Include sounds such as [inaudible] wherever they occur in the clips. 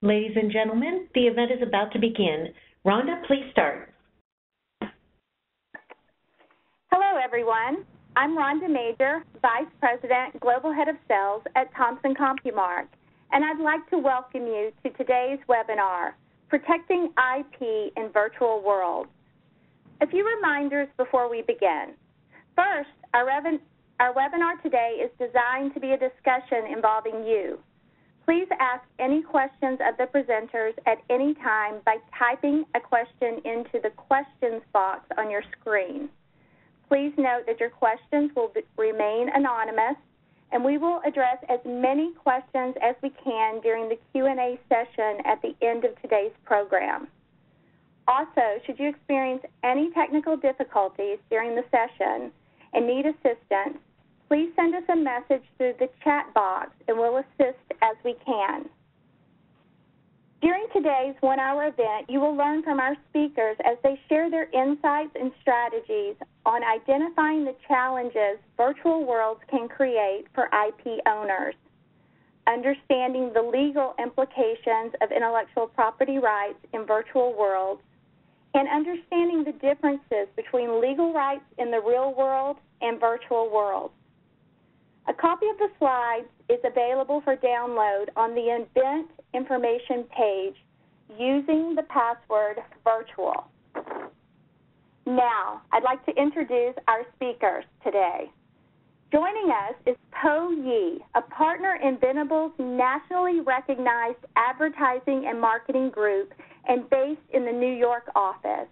Ladies and gentlemen, the event is about to begin. Rhonda, please start. Hello, everyone. I'm Rhonda Major, Vice President, Global Head of Sales at Thomson CompuMark, and I'd like to welcome you to today's webinar, Protecting IP in Virtual Worlds. A few reminders before we begin. First, our, our webinar today is designed to be a discussion involving you, Please ask any questions of the presenters at any time by typing a question into the questions box on your screen. Please note that your questions will be, remain anonymous and we will address as many questions as we can during the Q&A session at the end of today's program. Also, should you experience any technical difficulties during the session and need assistance, please send us a message through the chat box and we'll assist as we can. During today's one hour event, you will learn from our speakers as they share their insights and strategies on identifying the challenges virtual worlds can create for IP owners, understanding the legal implications of intellectual property rights in virtual worlds, and understanding the differences between legal rights in the real world and virtual worlds. A copy of the slides is available for download on the event information page using the password virtual. Now, I'd like to introduce our speakers today. Joining us is Po Yi, a partner in Venable's nationally recognized advertising and marketing group and based in the New York office.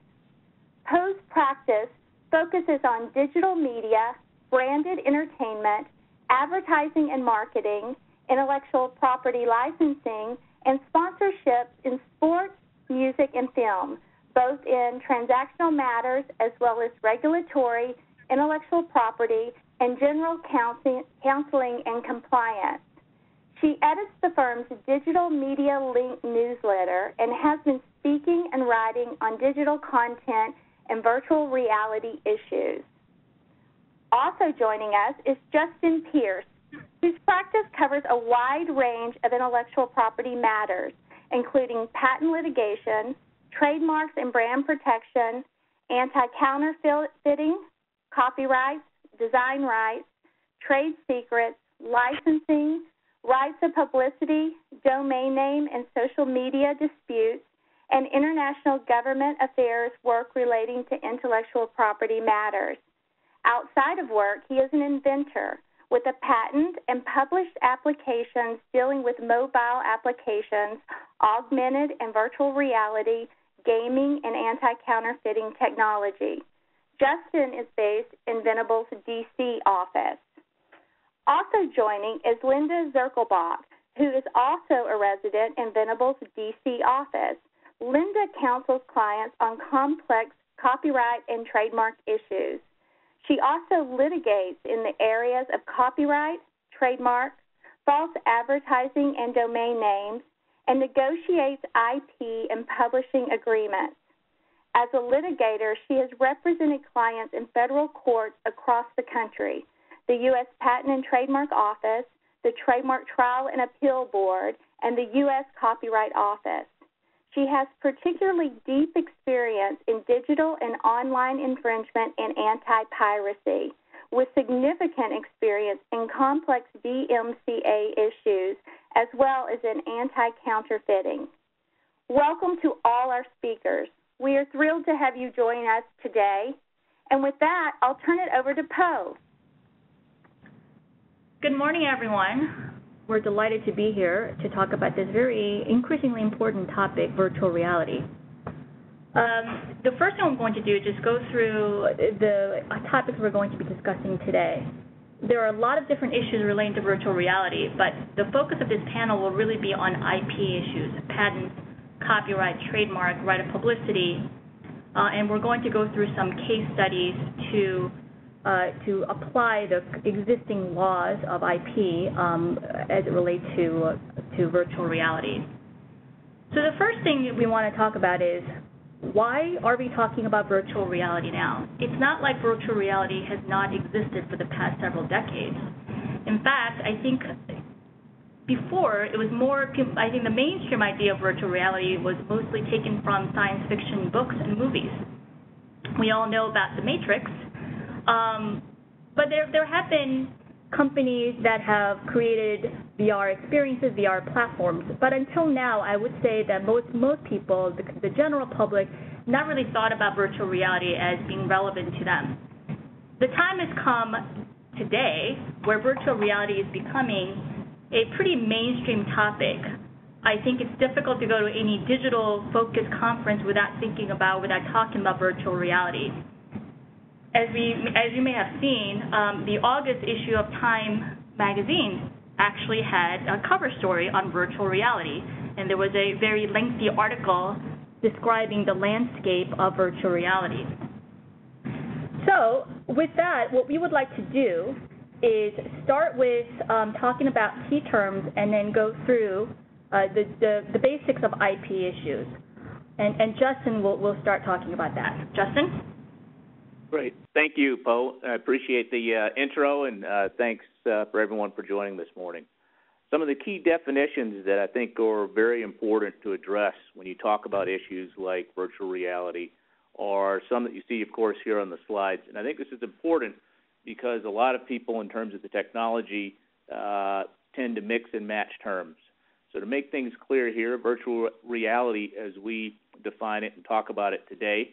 Po's practice focuses on digital media, branded entertainment, advertising and marketing, intellectual property licensing, and sponsorships in sports, music, and film, both in transactional matters as well as regulatory, intellectual property, and general counseling and compliance. She edits the firm's Digital Media Link newsletter and has been speaking and writing on digital content and virtual reality issues. Also joining us is Justin Pierce, whose practice covers a wide range of intellectual property matters, including patent litigation, trademarks and brand protection, anti-counterfeiting, copyrights, design rights, trade secrets, licensing, rights of publicity, domain name and social media disputes, and international government affairs work relating to intellectual property matters. Outside of work, he is an inventor with a patent and published applications dealing with mobile applications, augmented and virtual reality, gaming, and anti counterfeiting technology. Justin is based in Venable's DC office. Also joining is Linda Zirkelbach, who is also a resident in Venable's DC office. Linda counsels clients on complex copyright and trademark issues. She also litigates in the areas of copyright, trademark, false advertising and domain names, and negotiates IP and publishing agreements. As a litigator, she has represented clients in federal courts across the country, the U.S. Patent and Trademark Office, the Trademark Trial and Appeal Board, and the U.S. Copyright Office. She has particularly deep experience in digital and online infringement and anti piracy, with significant experience in complex DMCA issues as well as in anti counterfeiting. Welcome to all our speakers. We are thrilled to have you join us today. And with that, I'll turn it over to Po. Good morning, everyone. We're delighted to be here to talk about this very increasingly important topic, virtual reality. Um, the first thing I'm going to do is just go through the topics we're going to be discussing today. There are a lot of different issues relating to virtual reality, but the focus of this panel will really be on IP issues, patents, copyright, trademark, right of publicity, uh, and we're going to go through some case studies to uh, to apply the existing laws of IP um, as it relates to, uh, to virtual reality. So the first thing we want to talk about is why are we talking about virtual reality now? It's not like virtual reality has not existed for the past several decades. In fact, I think before, it was more, I think the mainstream idea of virtual reality was mostly taken from science fiction books and movies. We all know about The Matrix, um, but there, there have been companies that have created VR experiences, VR platforms. But until now, I would say that most most people, the, the general public, not really thought about virtual reality as being relevant to them. The time has come today where virtual reality is becoming a pretty mainstream topic. I think it's difficult to go to any digital focused conference without thinking about, without talking about virtual reality as we as you may have seen, um, the August issue of Time magazine actually had a cover story on virtual reality, and there was a very lengthy article describing the landscape of virtual reality. So, with that, what we would like to do is start with um, talking about key terms and then go through uh, the, the, the, basics of IP issues. And, and Justin will, will start talking about that. Justin? Great. Thank you, Po. I appreciate the uh, intro, and uh, thanks uh, for everyone for joining this morning. Some of the key definitions that I think are very important to address when you talk about issues like virtual reality are some that you see, of course, here on the slides. And I think this is important because a lot of people, in terms of the technology, uh, tend to mix and match terms. So, to make things clear here, virtual reality, as we define it and talk about it today,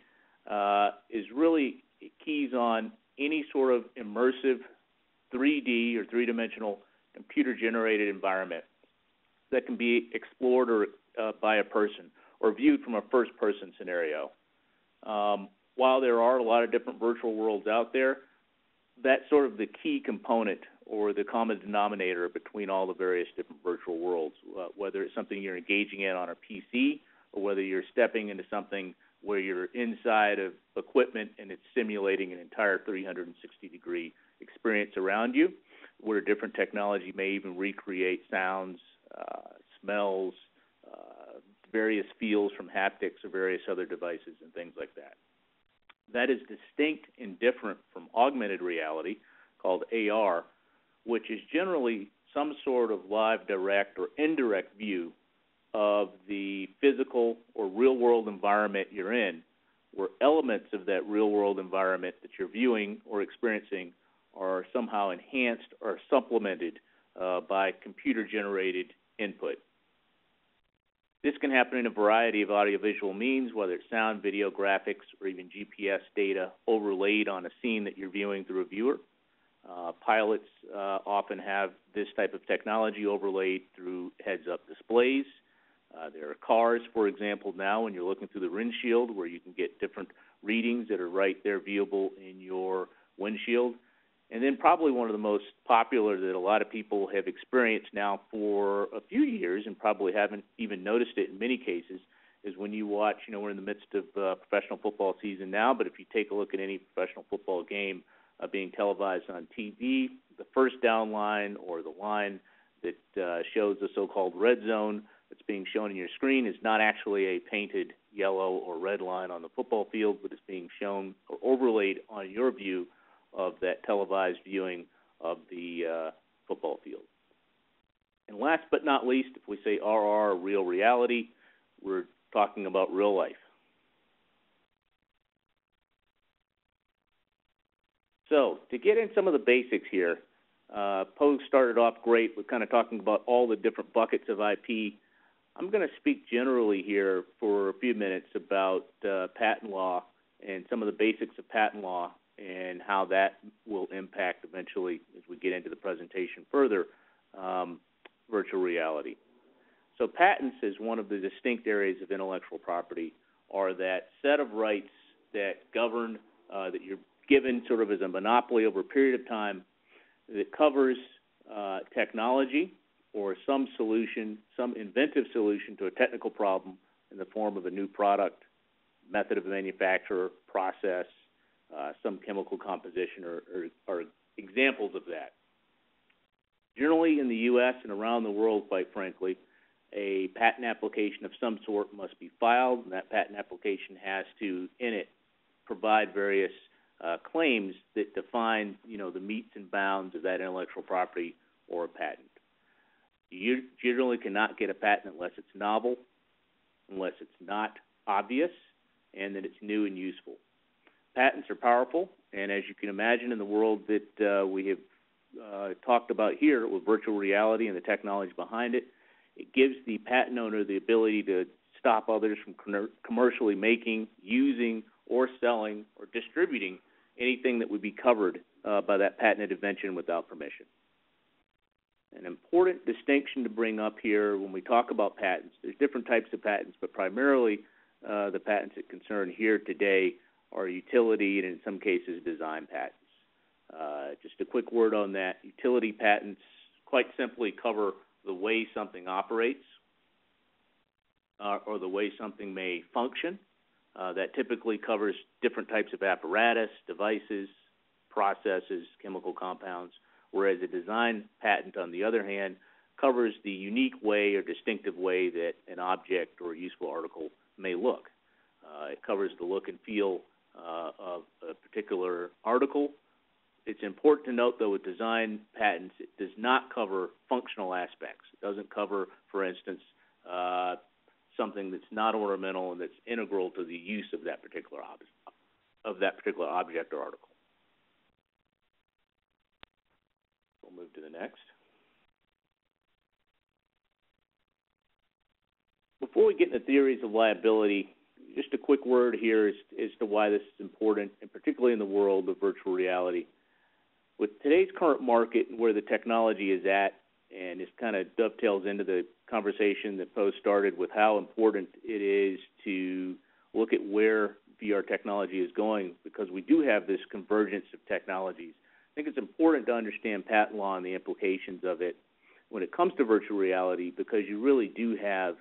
uh, is really it keys on any sort of immersive 3D or three dimensional computer generated environment that can be explored or uh, by a person or viewed from a first person scenario. Um, while there are a lot of different virtual worlds out there, that's sort of the key component or the common denominator between all the various different virtual worlds, uh, whether it's something you're engaging in on a PC or whether you're stepping into something where you're inside of equipment and it's simulating an entire 360 degree experience around you, where different technology may even recreate sounds, uh, smells, uh, various feels from haptics or various other devices and things like that. That is distinct and different from augmented reality, called AR, which is generally some sort of live, direct, or indirect view of the physical or real world environment you're in, where elements of that real world environment that you're viewing or experiencing are somehow enhanced or supplemented uh, by computer generated input. This can happen in a variety of audiovisual means, whether it's sound, video, graphics, or even GPS data overlaid on a scene that you're viewing through a viewer. Uh, pilots uh, often have this type of technology overlaid through heads up displays. Uh, there are cars, for example, now when you're looking through the windshield where you can get different readings that are right there viewable in your windshield. And then probably one of the most popular that a lot of people have experienced now for a few years and probably haven't even noticed it in many cases is when you watch, you know, we're in the midst of uh, professional football season now, but if you take a look at any professional football game uh, being televised on TV, the first down line or the line that uh, shows the so-called red zone that's being shown in your screen is not actually a painted yellow or red line on the football field, but it's being shown or overlaid on your view of that televised viewing of the uh, football field. And last but not least, if we say RR, real reality, we're talking about real life. So, to get in some of the basics here, uh, Po started off great with kind of talking about all the different buckets of IP I'm going to speak generally here for a few minutes about uh, patent law and some of the basics of patent law and how that will impact eventually as we get into the presentation further um, virtual reality. So patents is one of the distinct areas of intellectual property are that set of rights that govern uh, that you're given sort of as a monopoly over a period of time that covers uh, technology or some solution, some inventive solution to a technical problem in the form of a new product, method of manufacture, process, uh, some chemical composition, or, examples of that. Generally, in the U.S. and around the world, quite frankly, a patent application of some sort must be filed, and that patent application has to, in it, provide various uh, claims that define, you know, the metes and bounds of that intellectual property or a patent You generally cannot get a patent unless it's novel, unless it's not obvious, and that it's new and useful. Patents are powerful, and as you can imagine in the world that uh, we have uh, talked about here with virtual reality and the technology behind it, it gives the patent owner the ability to stop others from com- commercially making, using, or selling or distributing anything that would be covered uh, by that patented invention without permission. An important distinction to bring up here when we talk about patents, there's different types of patents, but primarily uh, the patents that concern here today are utility and in some cases design patents. Uh, just a quick word on that. Utility patents quite simply cover the way something operates uh, or the way something may function. Uh, that typically covers different types of apparatus, devices, processes, chemical compounds, whereas a design patent, on the other hand, covers the unique way or distinctive way that an object or useful article may look. Uh, it covers the look and feel uh, of a particular article. It's important to note, though, with design patents, it does not cover functional aspects. It doesn't cover, for instance, uh, something that's not ornamental and that's integral to the use of that particular ob- of that particular object or article. We'll move to the next. Before we get into theories of liability, just a quick word here as, as to why this is important, and particularly in the world of virtual reality. With today's current market and where the technology is at, and this kind of dovetails into the conversation that Po started with how important it is to look at where VR technology is going because we do have this convergence of technologies. I think it's important to understand patent law and the implications of it when it comes to virtual reality because you really do have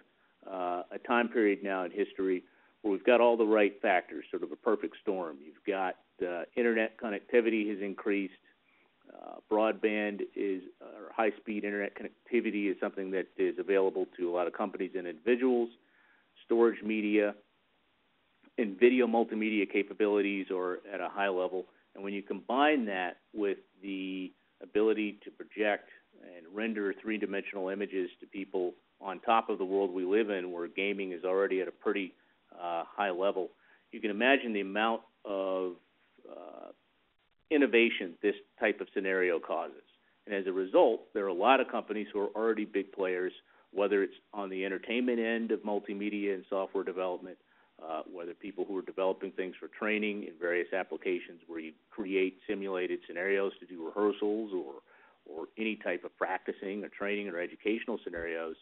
uh, a time period now in history where we've got all the right factors, sort of a perfect storm. You've got uh, internet connectivity has increased, uh, broadband is, or high-speed internet connectivity is something that is available to a lot of companies and individuals. Storage media and video multimedia capabilities are at a high level. And when you combine that with the ability to project and render three-dimensional images to people on top of the world we live in, where gaming is already at a pretty uh, high level, you can imagine the amount of uh, innovation this type of scenario causes. And as a result, there are a lot of companies who are already big players, whether it's on the entertainment end of multimedia and software development, uh, whether people who are developing things for training in various applications where you create simulated scenarios to do rehearsals or or any type of practicing or training or educational scenarios,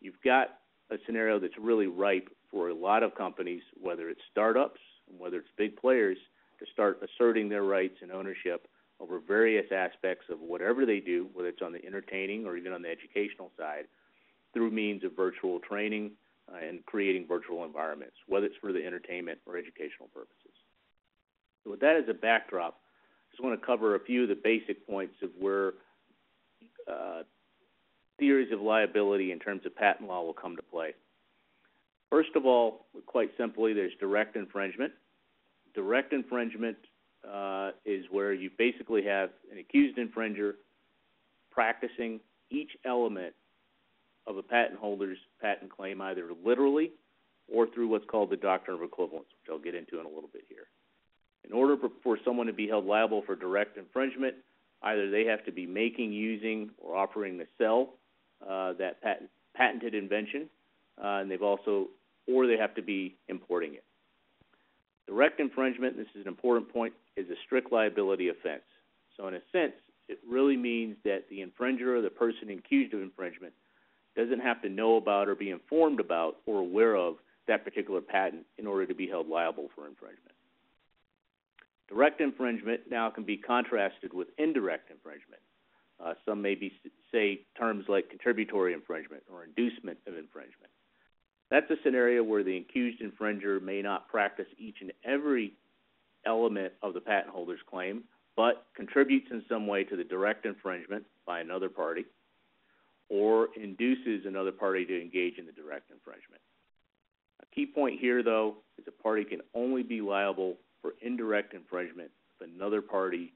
you've got a scenario that's really ripe for a lot of companies, whether it's startups and whether it's big players, to start asserting their rights and ownership over various aspects of whatever they do, whether it's on the entertaining or even on the educational side, through means of virtual training uh, and creating virtual environments, whether it's for the entertainment or educational purposes. So with that as a backdrop, I just want to cover a few of the basic points of where uh, theories of liability in terms of patent law will come to play. First of all, quite simply, there's direct infringement. Direct infringement uh, is where you basically have an accused infringer practicing each element of a patent holder's patent claim, either literally or through what's called the doctrine of equivalents, which I'll get into in a little bit here. In order for someone to be held liable for direct infringement, either they have to be making, using, or offering to sell uh, that patent, patented invention, uh, and they've also, or they have to be importing it. Direct infringement, this is an important point, is a strict liability offense. So in a sense, it really means that the infringer or the person accused of infringement doesn't have to know about or be informed about or aware of that particular patent in order to be held liable for infringement. Direct infringement now can be contrasted with indirect infringement. Uh, some may be, say terms like contributory infringement or inducement of infringement. That's a scenario where the accused infringer may not practice each and every element of the patent holder's claim, but contributes in some way to the direct infringement by another party, or induces another party to engage in the direct infringement. A key point here, though, is a party can only be liable for indirect infringement if another party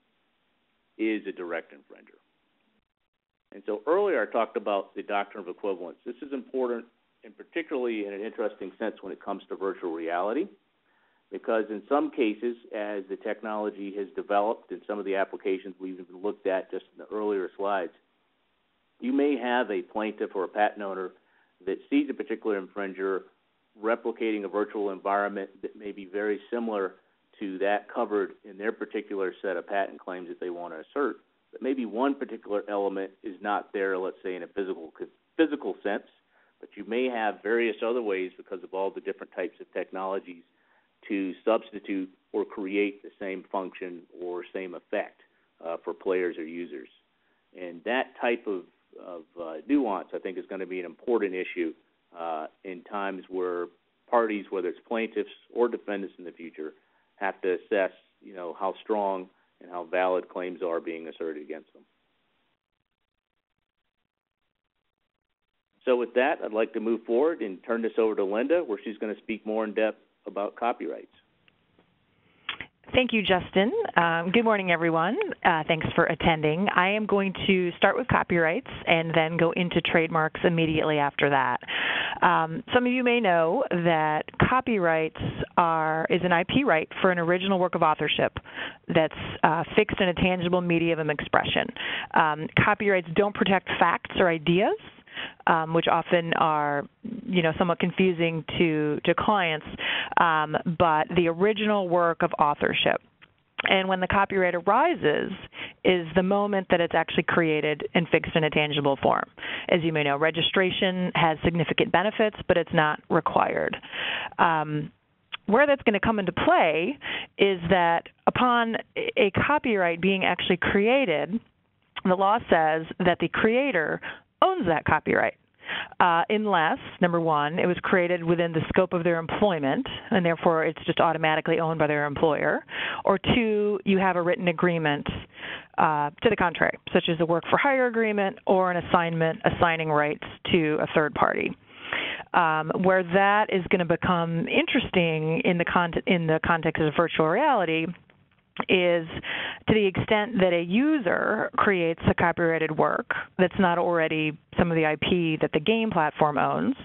is a direct infringer. And so earlier I talked about the doctrine of equivalents. This is important and particularly in an interesting sense when it comes to virtual reality because in some cases, as the technology has developed and some of the applications we've even looked at just in the earlier slides, you may have a plaintiff or a patent owner that sees a particular infringer replicating a virtual environment that may be very similar to that covered in their particular set of patent claims that they want to assert. But maybe one particular element is not there, let's say in a physical physical sense, but you may have various other ways because of all the different types of technologies to substitute or create the same function or same effect uh, for players or users. And that type of, of uh, nuance, I think, is going to be an important issue uh, in times where parties, whether it's plaintiffs or defendants in the future, have to assess, you know, how strong and how valid claims are being asserted against them. So with that, I'd like to move forward and turn this over to Linda, where she's going to speak more in depth about copyrights. Thank you, Justin. Um, good morning, everyone. Uh, thanks for attending. I am going to start with copyrights and then go into trademarks immediately after that. Um, some of you may know that copyrights are is an IP right for an original work of authorship that's uh, fixed in a tangible medium of expression. Um, copyrights don't protect facts or ideas um, which often are, you know, somewhat confusing to to clients. Um, but the original work of authorship. And when the copyright arises, is the moment that it's actually created and fixed in a tangible form. As you may know, registration has significant benefits, but it's not required. Um, where that's going to come into play is that upon a copyright being actually created, the law says that the creator owns that copyright. Uh, unless, number one, it was created within the scope of their employment, and therefore it's just automatically owned by their employer, or two, you have a written agreement uh, to the contrary, such as a work for hire agreement or an assignment assigning rights to a third party. Um, where that is going to become interesting in the con- in the context of virtual reality is to the extent that a user creates a copyrighted work that's not already some of the IP that the game platform owns,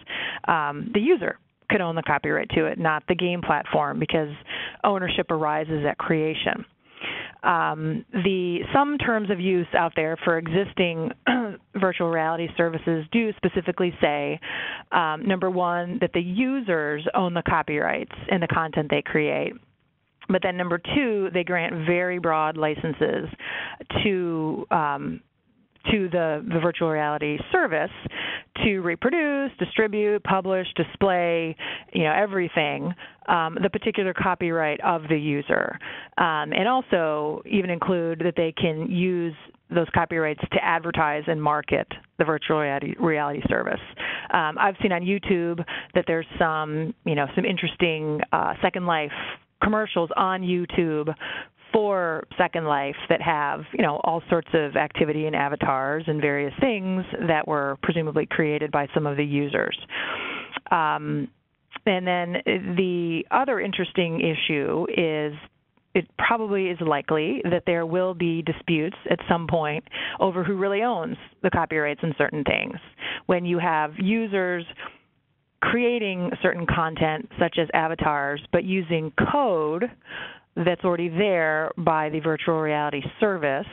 um, the user could own the copyright to it, not the game platform, because ownership arises at creation. Um, the some terms of use out there for existing [clears throat] virtual reality services do specifically say, um, number one, that the users own the copyrights in the content they create. But then number two, they grant very broad licenses to um, to the, the virtual reality service to reproduce, distribute, publish, display, you know, everything, um, the particular copyright of the user. Um, and also even include that they can use those copyrights to advertise and market the virtual reality, reality service. Um, I've seen on YouTube that there's some, you know, some interesting uh, Second Life commercials on YouTube for Second Life that have, you know, all sorts of activity and avatars and various things that were presumably created by some of the users. Um, and then the other interesting issue is it probably is likely that there will be disputes at some point over who really owns the copyrights in certain things. When you have users creating certain content, such as avatars, but using code that's already there by the virtual reality service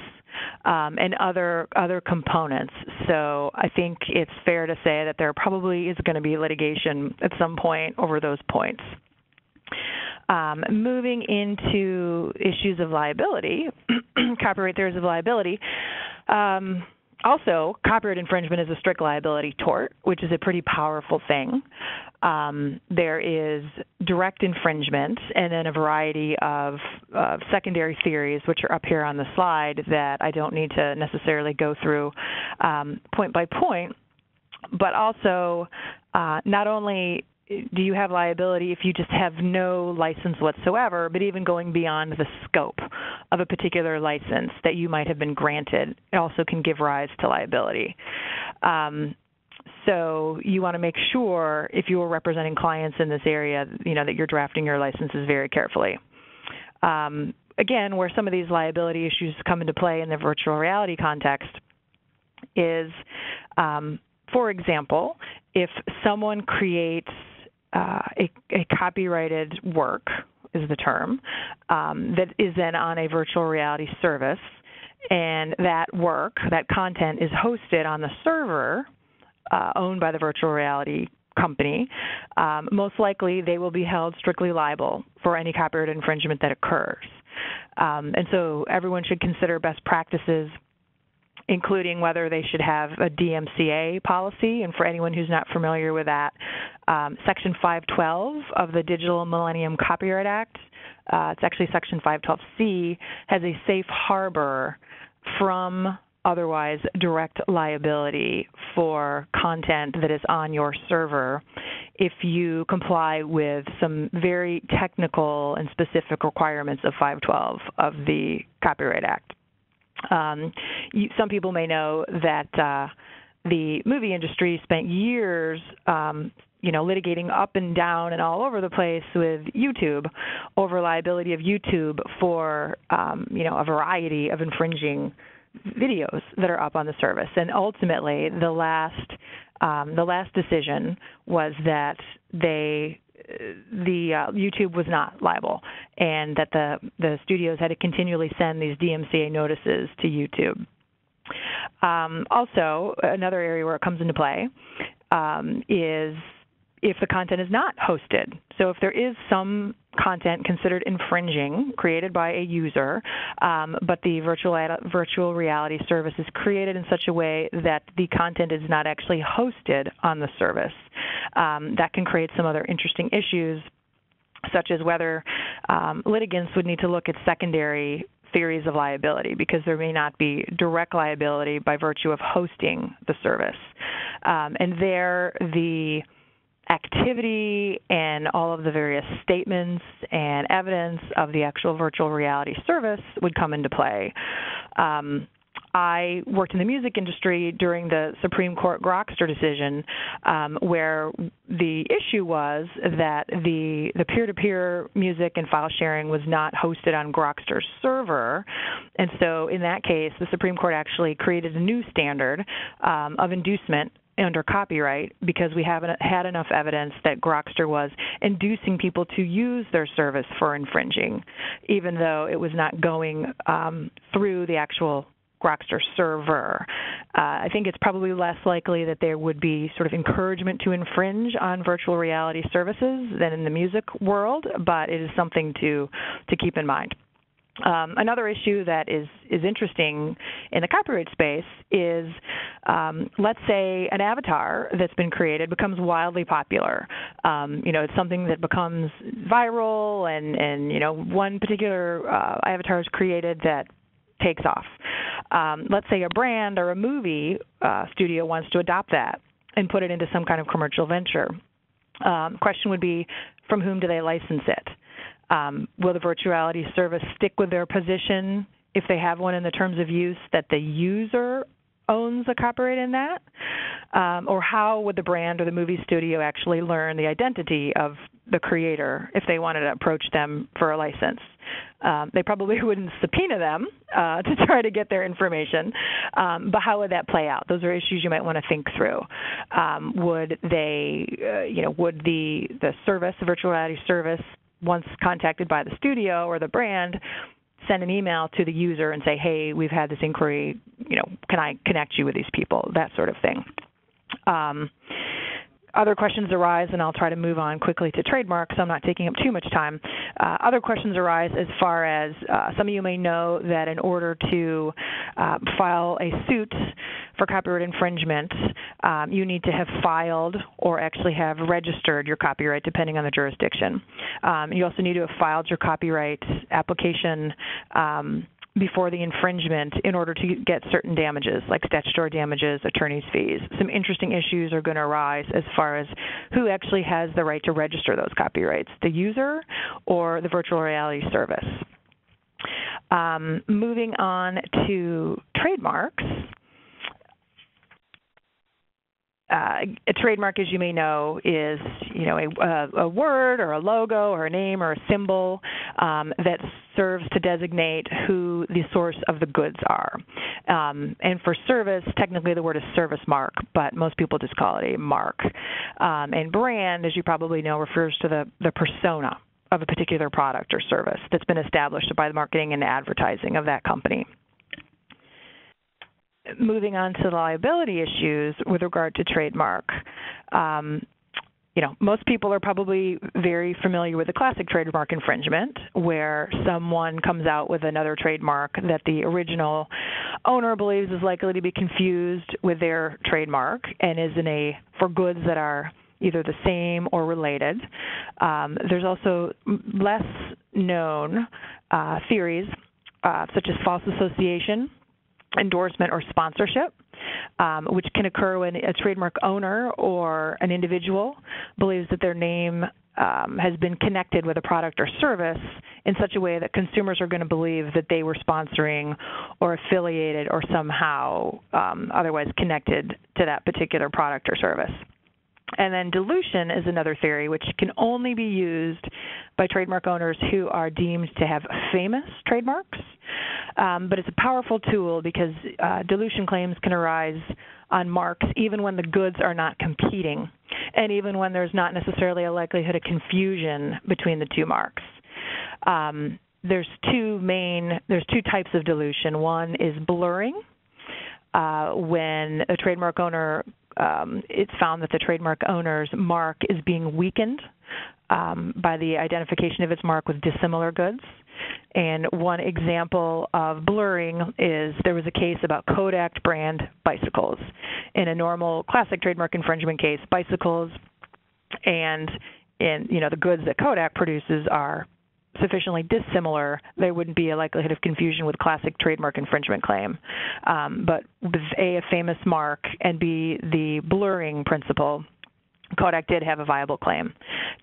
um, and other other components. So I think it's fair to say that there probably is going to be litigation at some point over those points. Um, moving into issues of liability, [clears throat] copyright theories of liability. Um, also, copyright infringement is a strict liability tort, which is a pretty powerful thing. Um, there is direct infringement and then a variety of secondary theories, which are up here on the slide, that I don't need to necessarily go through um, point by point. But also, uh, not only do you have liability if you just have no license whatsoever, but even going beyond the scope of a particular license that you might have been granted, it also can give rise to liability. Um, so you want to make sure if you are representing clients in this area, you know that you're drafting your licenses very carefully. Um, again, where some of these liability issues come into play in the virtual reality context is, um, for example, if someone creates uh, a, a, copyrighted work, is the term, um, that is then on a virtual reality service, and that work, that content, is hosted on the server uh, owned by the virtual reality company, um, most likely they will be held strictly liable for any copyright infringement that occurs. Um, and so everyone should consider best practices including whether they should have a DMCA policy. And for anyone who's not familiar with that, um, Section 512 of the Digital Millennium Copyright Act, uh, it's actually Section 512C, has a safe harbor from otherwise direct liability for content that is on your server if you comply with some very technical and specific requirements of 512 of the Copyright Act. Um, you, some people may know that uh, the movie industry spent years um, you know, litigating up and down and all over the place with YouTube over liability of YouTube for, um, you know, a variety of infringing videos that are up on the service. And ultimately, the last um, the last decision was that they the uh, YouTube was not liable, and that the the studios had to continually send these DMCA notices to YouTube. Um, also, another area where it comes into play um, is if the content is not hosted. So if there is some content considered infringing created by a user, um, but the virtual virtual reality service is created in such a way that the content is not actually hosted on the service. Um, that can create some other interesting issues, such as whether um, litigants would need to look at secondary theories of liability because there may not be direct liability by virtue of hosting the service. Um, and there, the activity and all of the various statements and evidence of the actual virtual reality service would come into play. Um, I worked in the music industry during the Supreme Court Grokster decision, um, where the issue was that the the peer-to-peer music and file sharing was not hosted on Grokster's server, and so in that case, the Supreme Court actually created a new standard um, of inducement under copyright because we haven't had enough evidence that Grokster was inducing people to use their service for infringing, even though it was not going um, through the actual Grokster server. Uh, I think it's probably less likely that there would be sort of encouragement to infringe on virtual reality services than in the music world, but it is something to to keep in mind. Um, another issue that is is interesting in the copyright space is, um, let's say, an avatar that's been created becomes wildly popular. Um, you know, it's something that becomes viral, and and you know, one particular uh, avatar is created that takes off. Um, let's say a brand or a movie uh, studio wants to adopt that and put it into some kind of commercial venture. Um, question would be, from whom do they license it? Um, will the virtuality service stick with their position if they have one in the terms of use that the user owns a copyright in that? Um, or how would the brand or the movie studio actually learn the identity of the creator if they wanted to approach them for a license? Um, they probably [laughs] wouldn't subpoena them uh, to try to get their information, um, but how would that play out? Those are issues you might want to think through. Um, would they, uh, you know, would the the service, the virtual reality service, once contacted by the studio or the brand, send an email to the user and say, hey, we've had this inquiry, you know, can I connect you with these people, that sort of thing. Um, other questions arise, and I'll try to move on quickly to trademarks. So I'm not taking up too much time. Uh, other questions arise as far as uh, some of you may know that in order to uh, file a suit for copyright infringement, um, you need to have filed or actually have registered your copyright, depending on the jurisdiction. Um, you also need to have filed your copyright application. Um, before the infringement in order to get certain damages, like statutory damages, attorney's fees. Some interesting issues are going to arise as far as who actually has the right to register those copyrights, the user or the virtual reality service. Um, moving on to trademarks. Uh, a trademark, as you may know, is you know a, a, word or a logo or a name or a symbol um, that serves to designate who the source of the goods are. Um, and for service, technically the word is service mark, but most people just call it a mark. Um, and brand, as you probably know, refers to the the persona of a particular product or service that's been established by the marketing and advertising of that company moving on to the liability issues with regard to trademark, um, you know, most people are probably very familiar with the classic trademark infringement, where someone comes out with another trademark that the original owner believes is likely to be confused with their trademark and is in a for goods that are either the same or related. Um, there's also less known uh, theories uh, such as false association endorsement or sponsorship, um, which can occur when a trademark owner or an individual believes that their name um, has been connected with a product or service in such a way that consumers are going to believe that they were sponsoring or affiliated or somehow um, otherwise connected to that particular product or service. And then dilution is another theory which can only be used by trademark owners who are deemed to have famous trademarks. Um, but it's a powerful tool because uh, dilution claims can arise on marks even when the goods are not competing and even when there's not necessarily a likelihood of confusion between the two marks. Um, there's two main, there's two types of dilution. One is blurring, uh, when a trademark owner um, it's found that the trademark owner's mark is being weakened um, by the identification of its mark with dissimilar goods. And one example of blurring is there was a case about Kodak brand bicycles. In a normal classic trademark infringement case, bicycles and in you know the goods that Kodak produces are sufficiently dissimilar, there wouldn't be a likelihood of confusion with classic trademark infringement claim. Um, but with A, a famous mark, and B, the blurring principle, Kodak did have a viable claim.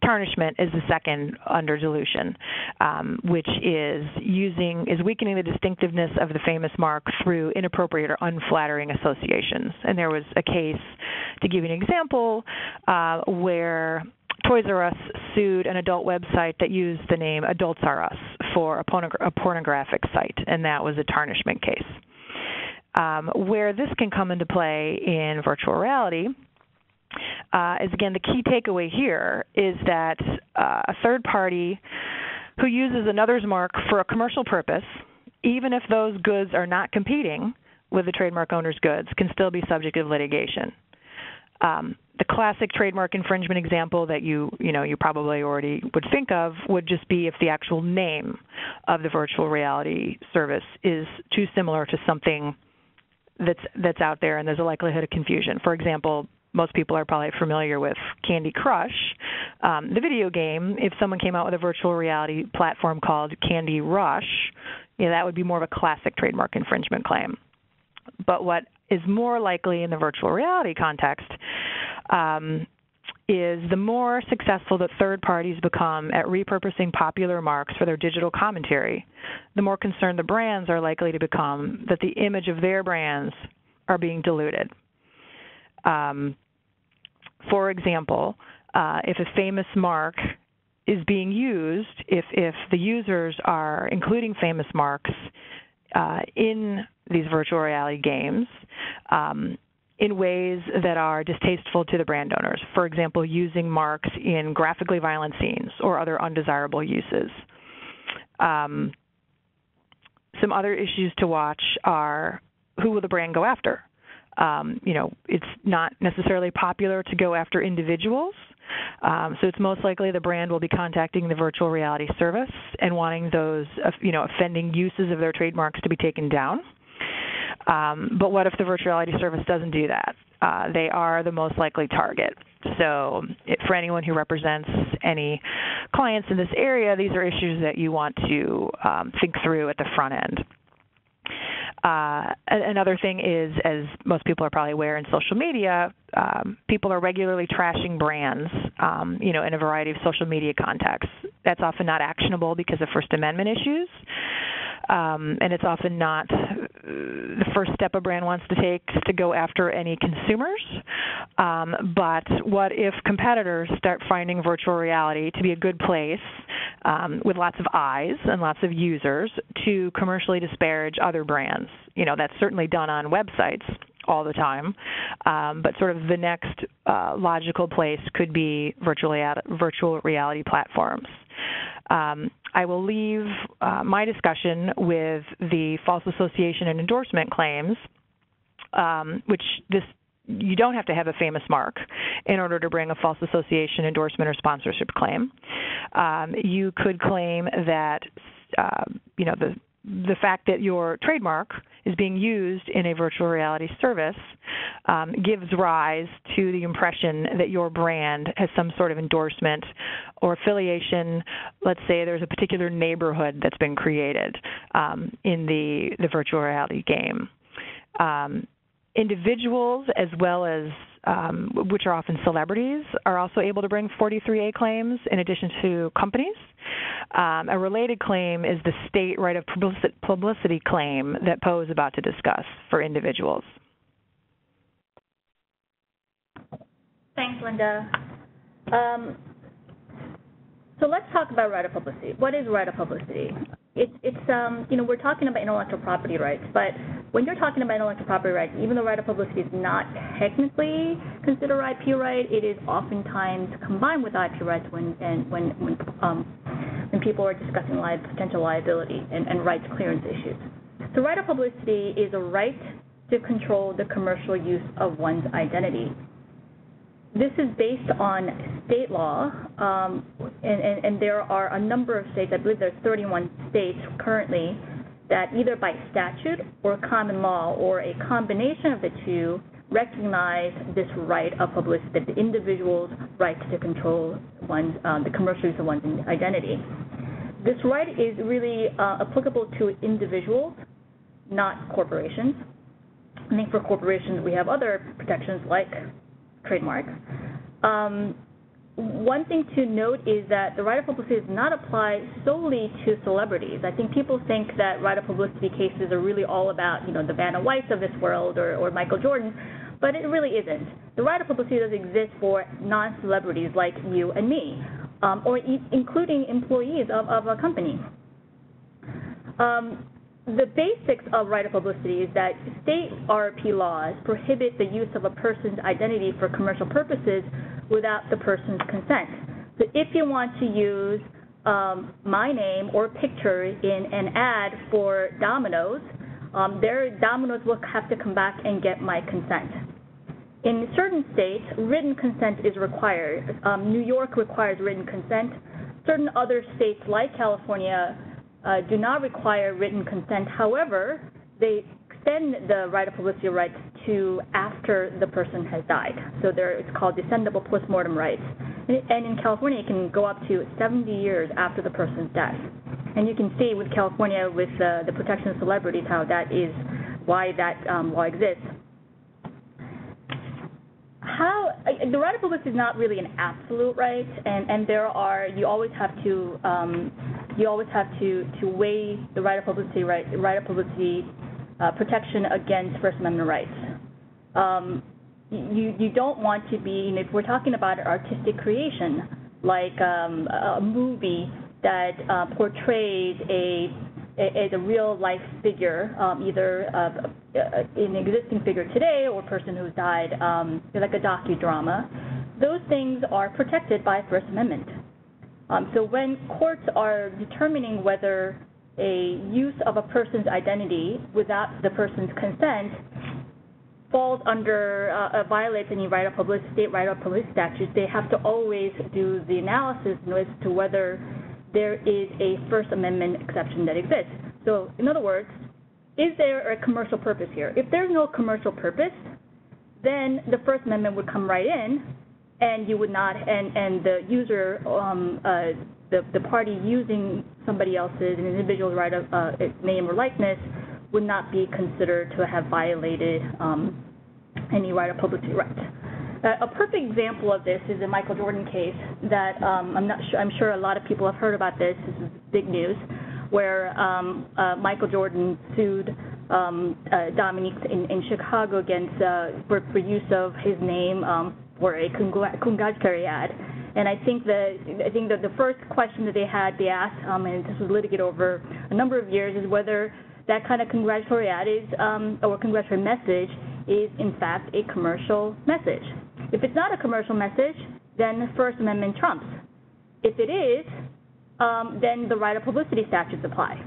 Tarnishment is the second under dilution, um, which is using is weakening the distinctiveness of the famous mark through inappropriate or unflattering associations. And there was a case, to give you an example, uh, where Toys R Us sued an adult website that used the name Adults R Us for a, a pornographic site, and that was a tarnishment case. Um, where this can come into play in virtual reality uh, is again the key takeaway here is that uh, a third party who uses another's mark for a commercial purpose, even if those goods are not competing with the trademark owner's goods, can still be subject of litigation. Um, the classic trademark infringement example that you you know you probably already would think of would just be if the actual name of the virtual reality service is too similar to something that's that's out there and there's a likelihood of confusion. For example, most people are probably familiar with Candy Crush, um, the video game. If someone came out with a virtual reality platform called Candy Rush, you know, that would be more of a classic trademark infringement claim. But what is more likely in the virtual reality context um, is the more successful that third parties become at repurposing popular marks for their digital commentary, the more concerned the brands are likely to become that the image of their brands are being diluted. Um, for example, uh, if a famous mark is being used, if, if the users are including famous marks uh, in these virtual reality games, um, in ways that are distasteful to the brand owners. For example, using marks in graphically violent scenes or other undesirable uses. Um, some other issues to watch are who will the brand go after? Um, you know, it's not necessarily popular to go after individuals. Um, so it's most likely the brand will be contacting the virtual reality service and wanting those, uh, you know, offending uses of their trademarks to be taken down. Um, but what if the virtual reality service doesn't do that? Uh, they are the most likely target. So, it, for anyone who represents any clients in this area, these are issues that you want to um, think through at the front end. Uh, another thing is, as most people are probably aware in social media, um, people are regularly trashing brands, um, you know, in a variety of social media contexts. That's often not actionable because of First Amendment issues um, and it's often not the first step a brand wants to take to go after any consumers. Um, but what if competitors start finding virtual reality to be a good place um, with lots of eyes and lots of users to commercially disparage other brands? You know, that's certainly done on websites all the time, um, but sort of the next uh, logical place could be virtual, virtual reality platforms. Um, I will leave uh, my discussion with the false association and endorsement claims, um, which this you don't have to have a famous mark in order to bring a false association, endorsement, or sponsorship claim. Um, you could claim that uh, you know the the fact that your trademark is being used in a virtual reality service um, gives rise to the impression that your brand has some sort of endorsement or affiliation. Let's say there's a particular neighborhood that's been created um, in the, the virtual reality game. Um, individuals as well as um, which are often celebrities, are also able to bring 43A claims in addition to companies. Um, a related claim is the state right of publicity claim that Po is about to discuss for individuals. Thanks, Linda. Um, so let's talk about right of publicity. What is right of publicity? It's, it's um, you know, we're talking about intellectual property rights, but when you're talking about intellectual property rights, even though right of publicity is not technically considered an IP right, it is oftentimes combined with IP rights when and when when um, when people are discussing li- potential liability and, and rights clearance issues. So right of publicity is a right to control the commercial use of one's identity this is based on state law, um, and, and, and, there are a number of states, I believe there's 31 states currently, that either by statute or common law or a combination of the two recognize this right of publicity, the individual's right to control one's, um, the commercial use of one's identity. This right is really uh, applicable to individuals, not corporations. I think for corporations we have other protections like trademark. Um, one thing to note is that the right of publicity does not apply solely to celebrities. I think people think that right of publicity cases are really all about, you know, the Vanna Whites of this world or, or Michael Jordan, but it really isn't. The right of publicity does exist for non-celebrities like you and me, um, or e- including employees of, of a company. Um, the basics of right of publicity is that state RP laws prohibit the use of a person's identity for commercial purposes without the person's consent. So if you want to use um, my name or picture in an ad for Domino's, um, their Domino's will have to come back and get my consent. In certain states, written consent is required. Um, New York requires written consent. Certain other states, like California, uh, do not require written consent. However, they extend the right of publicity rights to after the person has died. So there, it's called descendable postmortem rights. And in California, it can go up to 70 years after the person's death. And you can see with California, with uh, the protection of celebrities, how that is, why that um, law exists. How the right of publicity is not really an absolute right, and, and there are you always have to um, you always have to, to weigh the right of publicity right, right of publicity uh, protection against First Amendment rights. Um, you, you don't want to be, if we're talking about artistic creation, like um, a movie that uh, portrays a, a, a real life figure, um, either uh, an existing figure today or a person who's died, um, like a docudrama, those things are protected by First Amendment. Um, so when courts are determining whether a use of a person's identity without the person's consent falls under uh, uh, violates any right of publicity, state right of publicity statutes, they have to always do the analysis as to whether there is a First Amendment exception that exists. So, in other words, is there a commercial purpose here? If there's no commercial purpose, then the First Amendment would come right in, and you would not, and, and the user, um, uh, the, the party using somebody else's, an individual's right of uh, name or likeness, would not be considered to have violated um, any right of publicity rights. Uh, a perfect example of this is the Michael Jordan case that um, I'm not sure. I'm sure a lot of people have heard about this. This is big news, where um, uh, Michael Jordan sued um, uh, Dominick in, in Chicago against uh, for, for use of his name for a congr- congratulatory ad. And I think the I think that the first question that they had they asked, um, and this was litigated over a number of years, is whether that kind of congratulatory ad is um, or congratulatory message is in fact a commercial message. If it's not a commercial message, then the First Amendment trumps. If it is, um, then the right of publicity statutes apply.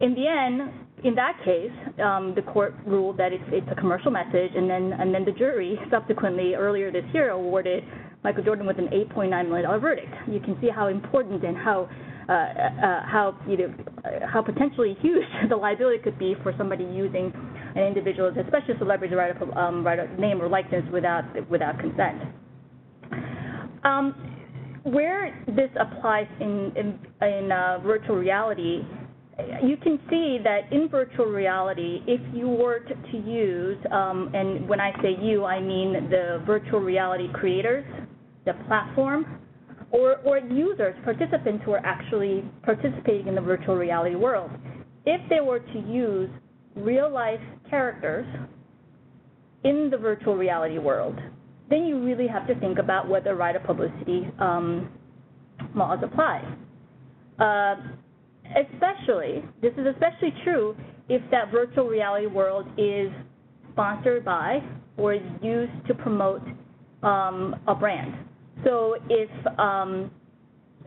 In the end, in that case, um, the court ruled that it's, it's a commercial message, and then and then the jury subsequently earlier this year awarded Michael Jordan with an 8.9 million dollar verdict. You can see how important and how uh, uh, how you know how potentially huge [laughs] the liability could be for somebody using an individual's, especially a celebrity's right of um, name or likeness without without consent. Um, where this applies in in, in uh, virtual reality you can see that in virtual reality, if you were to use, um, and when I say you, I mean the virtual reality creators, the platform, or, or users, participants who are actually participating in the virtual reality world. If they were to use real life characters in the virtual reality world, then you really have to think about whether right of publicity um, laws apply. Uh, especially, this is especially true if that virtual reality world is sponsored by or is used to promote um, a brand. So if um,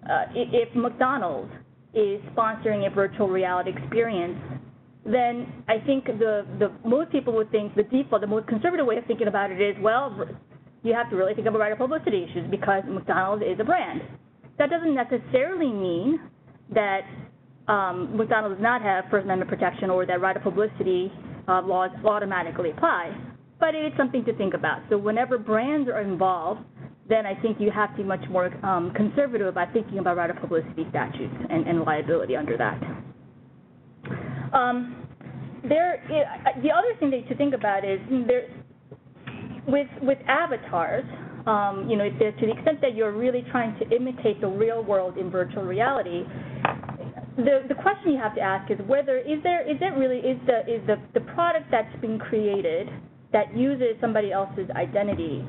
uh, if McDonald's is sponsoring a virtual reality experience, then I think the, the most people would think the default, the most conservative way of thinking about it is, well, you have to really think about right of publicity issues because McDonald's is a brand. That doesn't necessarily mean that um, McDonald's does not have First Amendment protection or that right of publicity uh, laws automatically apply. But it is something to think about. So whenever brands are involved, then I think you have to be much more um, conservative about thinking about right of publicity statutes and, and liability under that. Um, there, the other thing to think about is there, with with avatars, um, you know, to the extent that you're really trying to imitate the real world in virtual reality, the the question you have to ask is whether is there is it really is the is the the product that's been created that uses somebody else's identity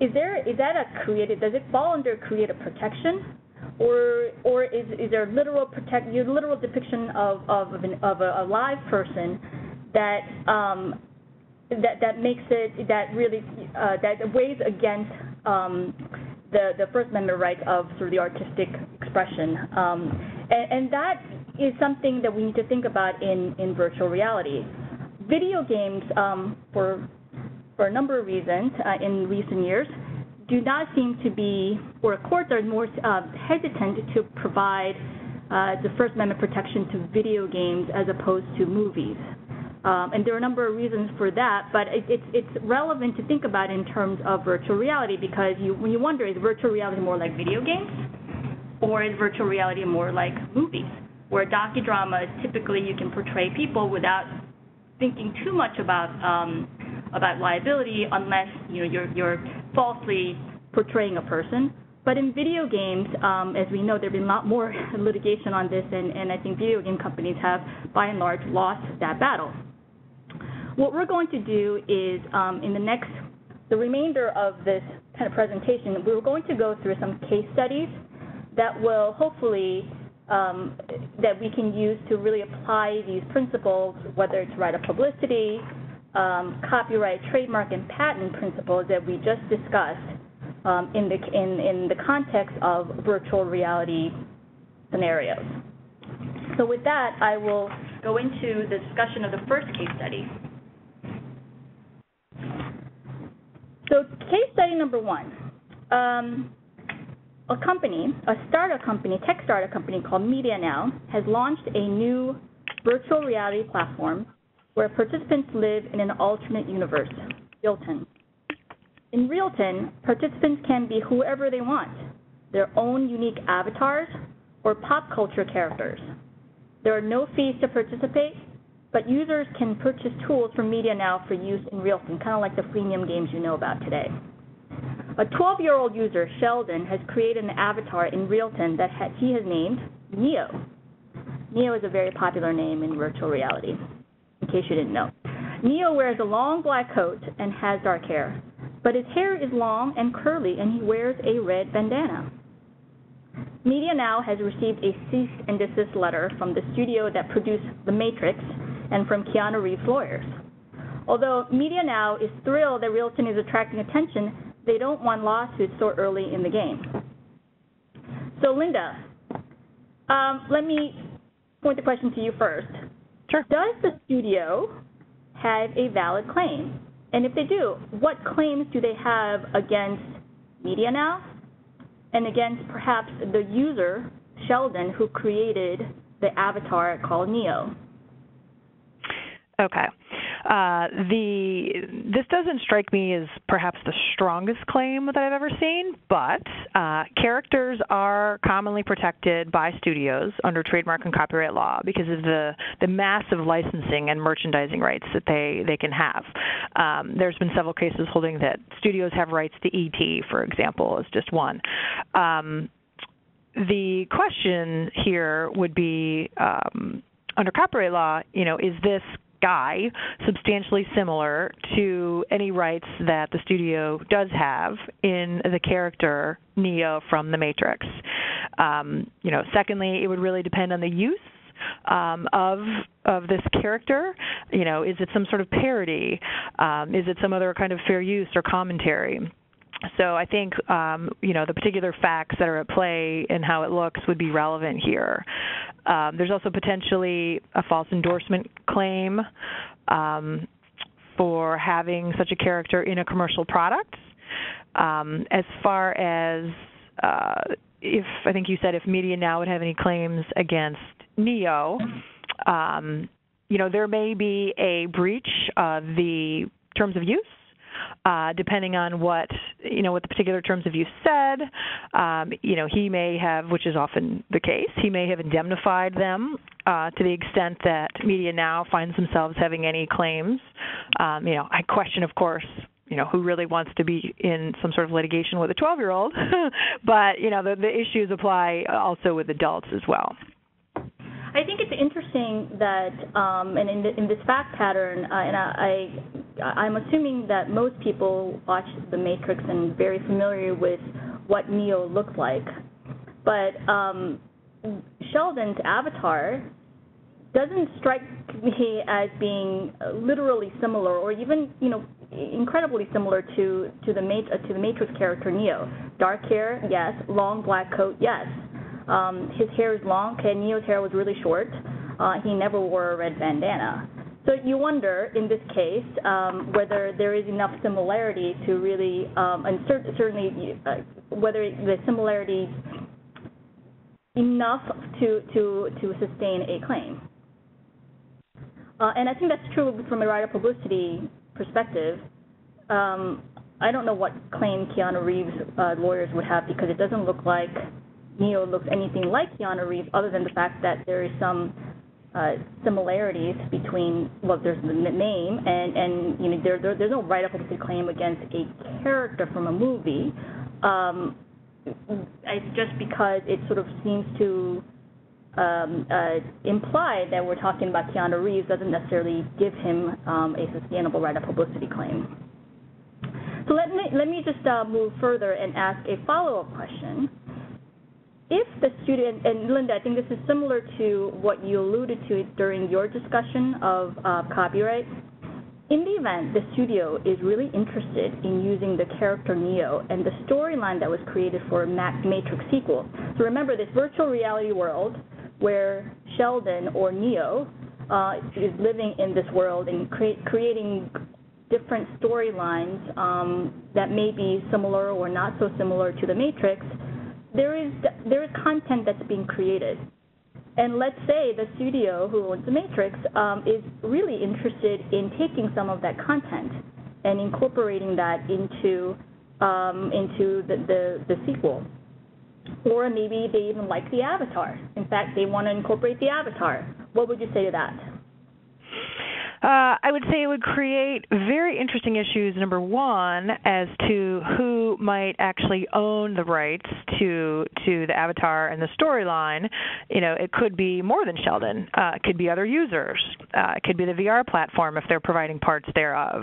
is there is that a created does it fall under creative protection or or is is there literal protect your literal depiction of of an, of a, a, live person that um, that that makes it that really uh, that weighs against um, the the First Amendment right of sort of the artistic expression. Um, and, and that is something that we need to think about in, in virtual reality. Video games, um, for, for a number of reasons uh, in recent years, do not seem to be, or courts are more uh, hesitant to provide uh, the First Amendment protection to video games as opposed to movies. Um, and there are a number of reasons for that, but it, it's, it's relevant to think about in terms of virtual reality because you, when you wonder, is virtual reality more like video games? Or is virtual reality more like movies, where docudramas typically you can portray people without thinking too much about um, about liability unless you know you're you're falsely portraying a person. But in video games, um, as we know, there's been a lot more [laughs] litigation on this, and, and I think video game companies have, by and large, lost that battle. What we're going to do is, um, in the next, the remainder of this kind of presentation, we're going to go through some case studies that will hopefully um, that we can use to really apply these principles, whether it's right of publicity, um, copyright, trademark, and patent principles that we just discussed um, in, the, in, in the context of virtual reality scenarios. So with that, I will go into the discussion of the first case study. So case study number one. A company, a startup company, tech startup company called MediaNow, has launched a new virtual reality platform where participants live in an alternate universe, Realton. In Realton, participants can be whoever they want, their own unique avatars or pop culture characters. There are no fees to participate, but users can purchase tools from MediaNow for use in Realton, kind of like the freemium games you know about today. A 12-year-old user, Sheldon, has created an avatar in Realton that he has named Neo. Neo is a very popular name in virtual reality, in case you didn't know. Neo wears a long black coat and has dark hair, but his hair is long and curly, and he wears a red bandana. Media Now has received a cease and desist letter from the studio that produced The Matrix and from Keanu Reeves' lawyers. Although Media Now is thrilled that Realton is attracting attention, they don't want lawsuits so early in the game. So, Linda, um, let me point the question to you first. Sure. Does the studio have a valid claim? And if they do, what claims do they have against Media Now and against perhaps the user, Sheldon, who created the avatar called Neo? Okay. Uh, the this doesn't strike me as perhaps the strongest claim that I've ever seen, but uh, characters are commonly protected by studios under trademark and copyright law because of the the massive licensing and merchandising rights that they they can have. Um, there's been several cases holding that studios have rights to ET, for example, is just one. Um, the question here would be um, under copyright law, you know, is this guy substantially similar to any rights that the studio does have in the character Neo from The Matrix. Um, you know, secondly, it would really depend on the use um, of of this character? You know, is it some sort of parody? Um, is it some other kind of fair use or commentary? So I think um, you know the particular facts that are at play and how it looks would be relevant here. Um, there's also potentially a false endorsement claim um, for having such a character in a commercial product. Um, as far as uh, if I think you said if Media Now would have any claims against Neo, um, you know there may be a breach of the terms of use uh, depending on what you know what the particular terms of use said. Um, you know, he may have, which is often the case, he may have indemnified them uh, to the extent that Media Now finds themselves having any claims. Um, you know, I question, of course, you know who really wants to be in some sort of litigation with a 12 year old [laughs] but you know the, the issues apply also with adults as well I think it's interesting that, um, and in, the, in this fact pattern, uh, and I, I, I'm assuming that most people watch The Matrix and very familiar with what Neo looks like. But um, Sheldon's avatar doesn't strike me as being literally similar, or even you know incredibly similar to to the to the Matrix character Neo. Dark hair, yes. Long black coat, yes. Um, his hair is long. Okay, Neo's hair was really short. Uh, he never wore a red bandana. So you wonder, in this case, um, whether there is enough similarity to really, um, and cer- certainly uh, whether the similarity enough to to to sustain a claim. Uh, and I think that's true from a right of publicity perspective. Um, I don't know what claim Keanu Reeves' uh, lawyers would have because it doesn't look like Neo looks anything like Keanu Reeves, other than the fact that there is some uh, similarities between well, there's the name and and you know there, there there's no right of publicity claim against a character from a movie. Um, it's just because it sort of seems to um, uh, imply that we're talking about Keanu Reeves doesn't necessarily give him um, a sustainable right of publicity claim. So let me let me just uh, move further and ask a follow-up question if the student, and Linda, I think this is similar to what you alluded to during your discussion of uh, copyright. In the event the studio is really interested in using the character Neo and the storyline that was created for a Matrix sequel. So remember this virtual reality world where Sheldon or Neo uh, is living in this world and cre- creating different storylines um, that may be similar or not so similar to the Matrix there is there is content that's being created. And let's say the studio who owns the Matrix um, is really interested in taking some of that content and incorporating that into um, into the, the, the sequel. Or maybe they even like the avatar. In fact, they want to incorporate the avatar. What would you say to that? Uh, I would say it would create very interesting issues. Number one, as to who might actually own the rights to to the avatar and the storyline. You know, it could be more than Sheldon. Uh, it could be other users. Uh, it could be the VR platform if they're providing parts thereof.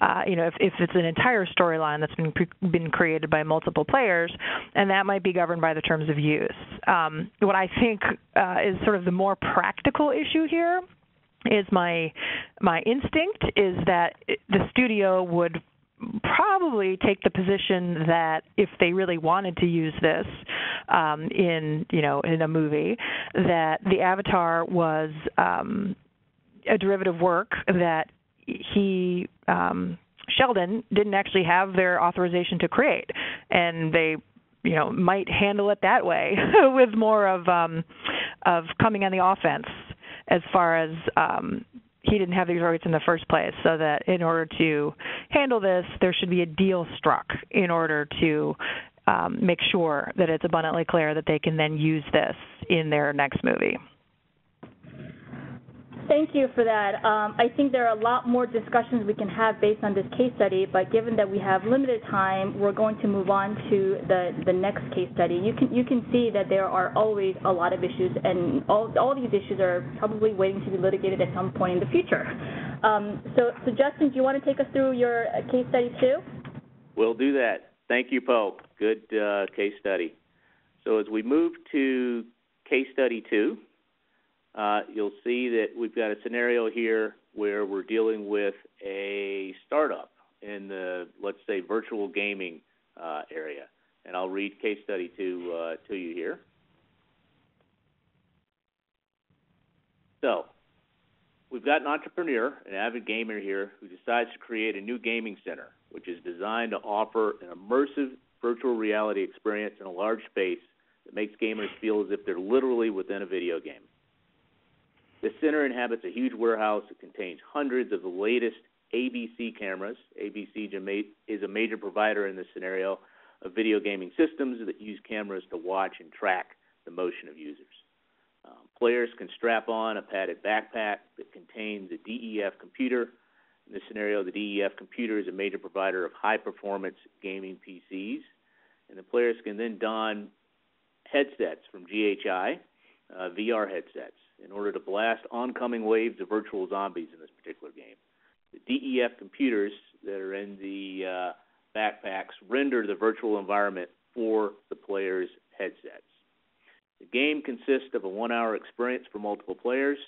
Uh, you know, if, if it's an entire storyline that's been pre- been created by multiple players, and that might be governed by the terms of use. Um, what I think uh, is sort of the more practical issue here is my my instinct is that the studio would probably take the position that if they really wanted to use this um, in you know in a movie, that the avatar was um, a derivative work that he um, Sheldon didn't actually have their authorization to create, and they you know might handle it that way [laughs] with more of um, of coming on the offense as far as um, he didn't have these rights in the first place. So that in order to handle this, there should be a deal struck in order to um, make sure that it's abundantly clear that they can then use this in their next movie. Thank you for that. Um, I think there are a lot more discussions we can have based on this case study, but given that we have limited time, we're going to move on to the, the next case study. You can you can see that there are always a lot of issues, and all, all these issues are probably waiting to be litigated at some point in the future. Um, so, so, Justin, do you want to take us through your uh, case study too? We'll do that. Thank you, Pope. Good uh, case study. So as we move to case study two, uh, you'll see that we've got a scenario here where we're dealing with a startup in the, let's say, virtual gaming uh, area. And I'll read case study two uh, to you here. So, we've got an entrepreneur, an avid gamer here, who decides to create a new gaming center, which is designed to offer an immersive virtual reality experience in a large space that makes gamers feel as if they're literally within a video game. The center inhabits a huge warehouse that contains hundreds of the latest ABC cameras. ABC is a major provider in this scenario of video gaming systems that use cameras to watch and track the motion of users. Um, players can strap on a padded backpack that contains a DEF computer. In this scenario, the DEF computer is a major provider of high performance gaming PCs. And the players can then don headsets from GHI, uh, VR headsets in order to blast oncoming waves of virtual zombies in this particular game. The DEF computers that are in the uh, backpacks render the virtual environment for the player's headsets. The game consists of a one hour experience for multiple players.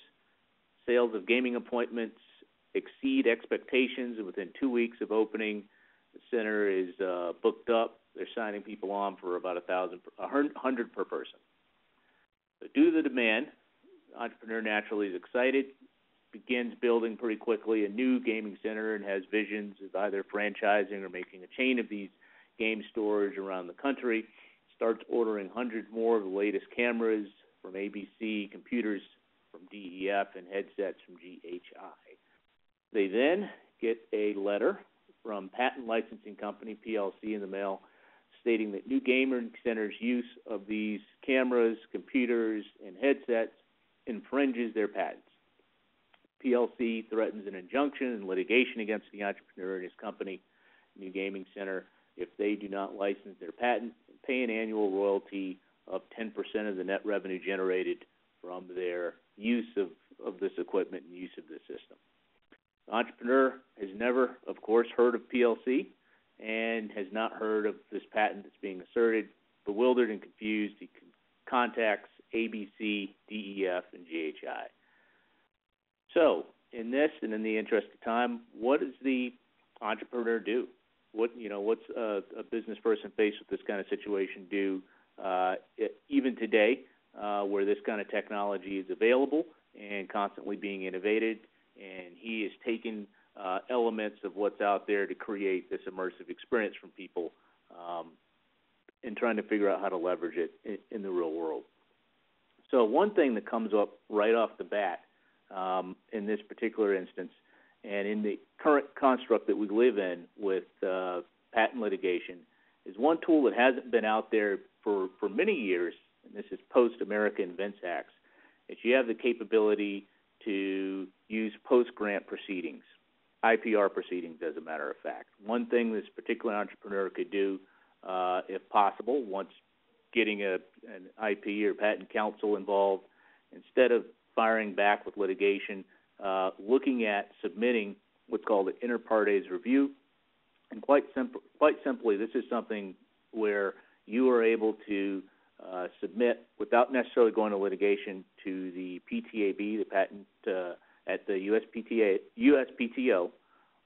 Sales of gaming appointments exceed expectations, and within two weeks of opening, the center is uh, booked up. They're signing people on for about a thousand, a hundred per person. But due to the demand, entrepreneur naturally is excited, begins building pretty quickly a new gaming center, and has visions of either franchising or making a chain of these game stores around the country. Starts ordering hundreds more of the latest cameras from ABC, computers from DEF, and headsets from GHI. They then get a letter from Patent Licensing Company, PLC, in the mail stating that new gaming centers' use of these cameras, computers, and headsets infringes their patents. PLC threatens an injunction and litigation against the entrepreneur and his company, New Gaming Center, if they do not license their patent and pay an annual royalty of 10% of the net revenue generated from their use of, of this equipment and use of this system. The entrepreneur has never, of course, heard of PLC and has not heard of this patent that's being asserted. Bewildered and confused, he contacts ABC, DEF, and GHI. So, in this and in the interest of time, what does the entrepreneur do? What you know, what's a, a business person faced with this kind of situation do? Uh, even today, uh, where this kind of technology is available and constantly being innovated, and he is taking uh, elements of what's out there to create this immersive experience from people, um, and trying to figure out how to leverage it in, in the real world. So one thing that comes up right off the bat um, in this particular instance, and in the current construct that we live in with uh, patent litigation, is one tool that hasn't been out there for, for many years, and this is post America Invents Acts, is you have the capability to use post-grant proceedings, IPR proceedings, as a matter of fact. One thing this particular entrepreneur could do, uh, if possible, once getting a, an IP or patent counsel involved, instead of firing back with litigation, uh, looking at submitting what's called an inter partes review. And quite, simple, quite simply, this is something where you are able to uh, submit without necessarily going to litigation to the PTAB, the patent uh, at the USPTA, USPTO,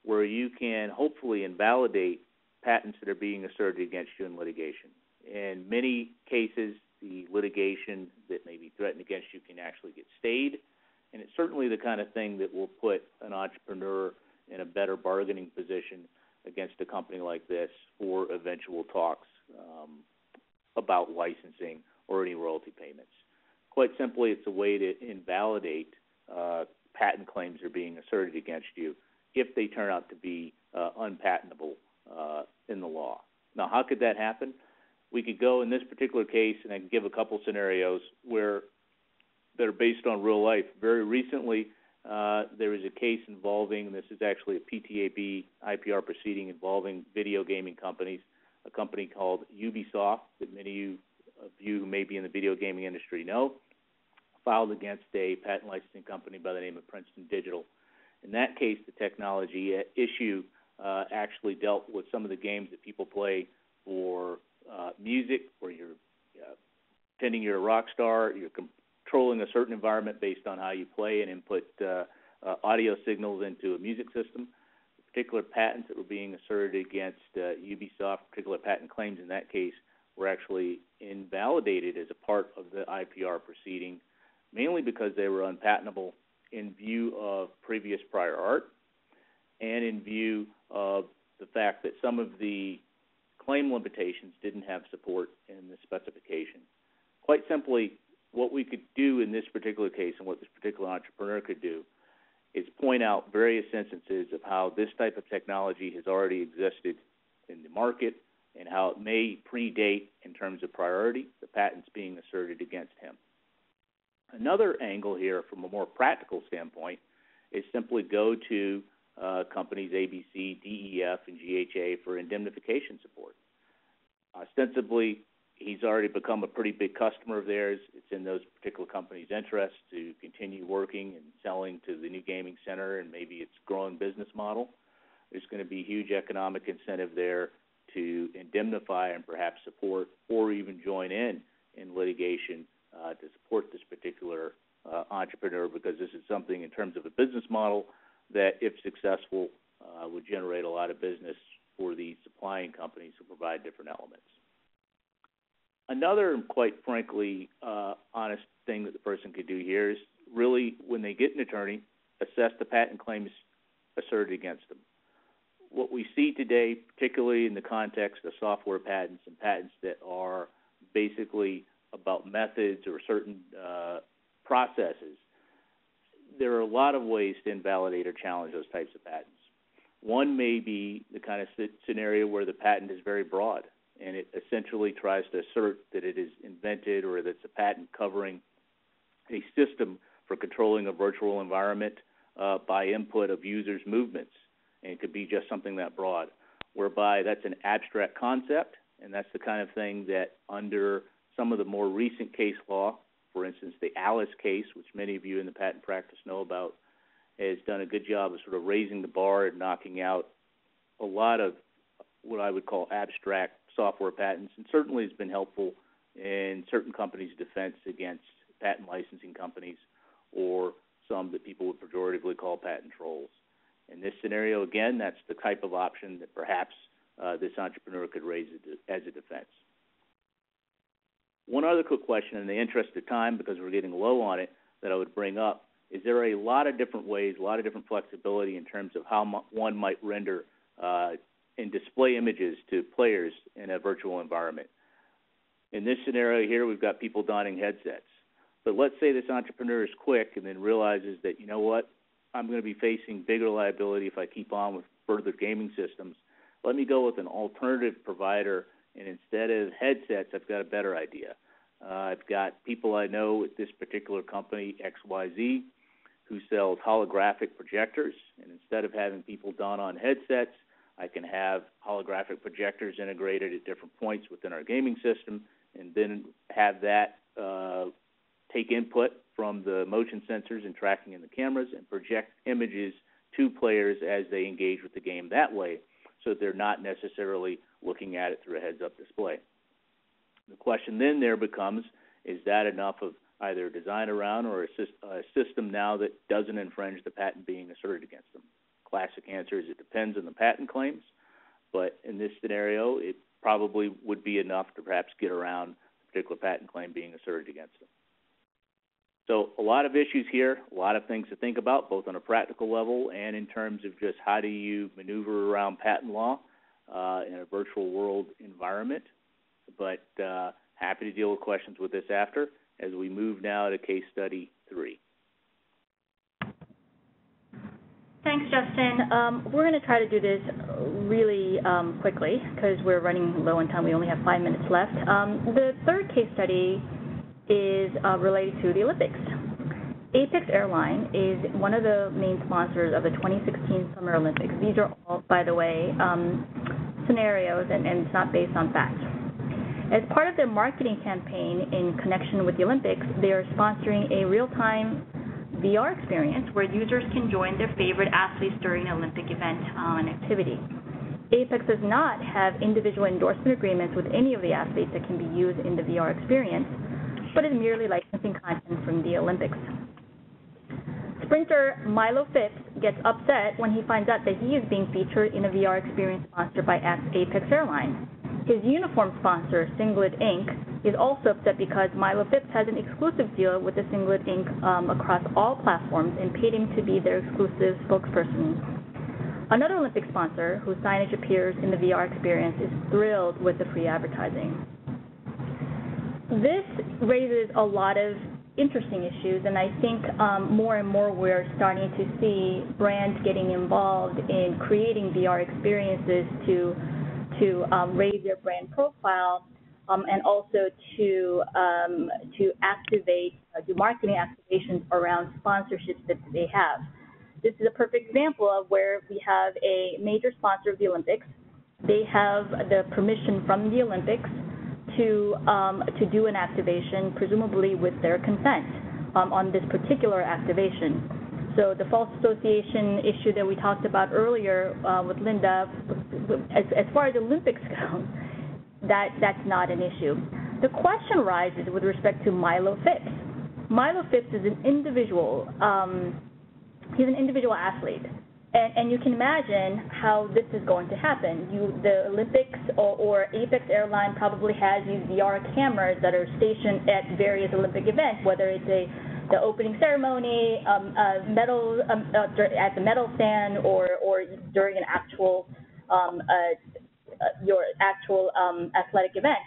where you can hopefully invalidate patents that are being asserted against you in litigation. In many cases, the litigation that may be threatened against you can actually get stayed, and it's certainly the kind of thing that will put an entrepreneur in a better bargaining position against a company like this for eventual talks um, about licensing or any royalty payments. Quite simply, it's a way to invalidate uh, patent claims that are being asserted against you if they turn out to be uh, unpatentable uh, in the law. Now, how could that happen? We could go in this particular case, and I can give a couple scenarios where that are based on real life. Very recently, uh, there was a case involving, this is actually a PTAB IPR proceeding involving video gaming companies, a company called Ubisoft that many of you, of you who may be in the video gaming industry know, filed against a patent licensing company by the name of Princeton Digital. In that case, the technology issue uh, actually dealt with some of the games that people play for uh, music, where you're uh, pretending you're a rock star, you're controlling a certain environment based on how you play and input uh, uh, audio signals into a music system. Particular patents that were being asserted against uh, Ubisoft, particular patent claims in that case, were actually invalidated as a part of the IPR proceeding, mainly because they were unpatentable in view of previous prior art and in view of the fact that some of the claim limitations didn't have support in the specification. Quite simply, what we could do in this particular case and what this particular entrepreneur could do is point out various instances of how this type of technology has already existed in the market and how it may predate in terms of priority the patents being asserted against him. Another angle here from a more practical standpoint is simply go to uh, companies ABC, DEF, and GHI for indemnification support. Ostensibly, he's already become a pretty big customer of theirs. It's in those particular companies' interest to continue working and selling to the new gaming center and maybe its growing business model. There's going to be huge economic incentive there to indemnify and perhaps support or even join in in litigation uh, to support this particular uh, entrepreneur because this is something in terms of a business model that, if successful, uh, would generate a lot of business for the supplying companies who provide different elements. Another, quite frankly, uh, honest thing that the person could do here is really, when they get an attorney, assess the patent claims asserted against them. What we see today, particularly in the context of software patents and patents that are basically about methods or certain uh, processes, there are a lot of ways to invalidate or challenge those types of patents. One may be the kind of scenario where the patent is very broad and it essentially tries to assert that it is invented or that it's a patent covering a system for controlling a virtual environment uh, by input of users' movements. And it could be just something that broad, whereby that's an abstract concept, and that's the kind of thing that under some of the more recent case law, for instance, the Alice case, which many of you in the patent practice know about, has done a good job of sort of raising the bar and knocking out a lot of what I would call abstract software patents, and certainly has been helpful in certain companies' defense against patent licensing companies or some that people would pejoratively call patent trolls. In this scenario, again, that's the type of option that perhaps uh, this entrepreneur could raise as a defense. One other quick question, in the interest of time, because we're getting low on it, that I would bring up is there are a lot of different ways, a lot of different flexibility in terms of how one might render uh, and display images to players in a virtual environment. In this scenario here, we've got people donning headsets. But let's say this entrepreneur is quick and then realizes that, you know what, I'm going to be facing bigger liability if I keep on with further gaming systems. Let me go with an alternative provider, and instead of headsets, I've got a better idea. Uh, I've got people I know at this particular company, XYZ, who sells holographic projectors, and instead of having people don on headsets, I can have holographic projectors integrated at different points within our gaming system, and then have that uh, take input from the motion sensors and tracking in the cameras and project images to players as they engage with the game that way, so they're not necessarily looking at it through a heads-up display. The question then there becomes, is that enough of either a design around or a, a system now that doesn't infringe the patent being asserted against them? Classic answer is it depends on the patent claims, but in this scenario, it probably would be enough to perhaps get around the particular patent claim being asserted against them. So a lot of issues here, a lot of things to think about, both on a practical level and in terms of just how do you maneuver around patent law uh, in a virtual world environment. But uh, happy to deal with questions with this after as we move now to case study three. Thanks, Justin. Um, we're going to try to do this really um, quickly because we're running low on time. We only have five minutes left. Um, the third case study is uh, related to the Olympics. Apex Airline is one of the main sponsors of the 2016 Summer Olympics. These are all, by the way, um, scenarios and, and it's not based on facts. As part of their marketing campaign in connection with the Olympics, they are sponsoring a real-time VR experience where users can join their favorite athletes during an Olympic event uh, and activity. Apex does not have individual endorsement agreements with any of the athletes that can be used in the VR experience, but is merely licensing content from the Olympics. Sprinter Milo Phipps gets upset when he finds out that he is being featured in a VR experience sponsored by Apex Airlines. His uniform sponsor, Singlet Inc., is also upset because Milo Phipps has an exclusive deal with the Singlet Inc. Um, across all platforms and paid him to be their exclusive spokesperson. Another Olympic sponsor, whose signage appears in the VR experience, is thrilled with the free advertising. This raises a lot of interesting issues, and I think um, more and more we're starting to see brands getting involved in creating VR experiences to to um, raise their brand profile um, and also to um, to activate, uh, do marketing activations around sponsorships that they have. This is a perfect example of where we have a major sponsor of the Olympics. They have the permission from the Olympics to um, to do an activation, presumably with their consent, um, on this particular activation. So the false association issue that we talked about earlier uh, with Linda, as, as far as Olympics go, [laughs] that that's not an issue. The question arises with respect to Milo Phipps. Milo Phipps is an individual. Um, he's an individual athlete. And, and, you can imagine how this is going to happen. You, the Olympics or, or, Apex Airline probably has these VR cameras that are stationed at various Olympic events, whether it's a the opening ceremony, um, medal um, uh, at the medal stand, or or during an actual um, uh, uh, your actual um, athletic event.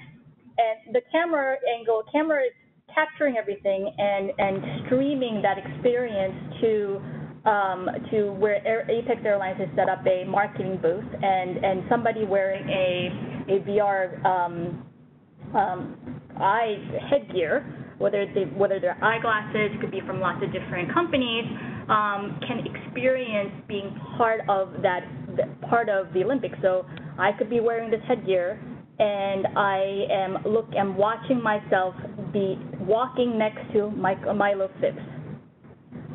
And the camera angle, camera is capturing everything and and streaming that experience to um, to where Air, Apex Airlines has set up a marketing booth and and somebody wearing a a VR um, um, eye headgear whether they whether they're eyeglasses, could be from lots of different companies, um, can experience being part of that part of the Olympics. So I could be wearing this headgear, and I am look am watching myself be walking next to Milo Phipps.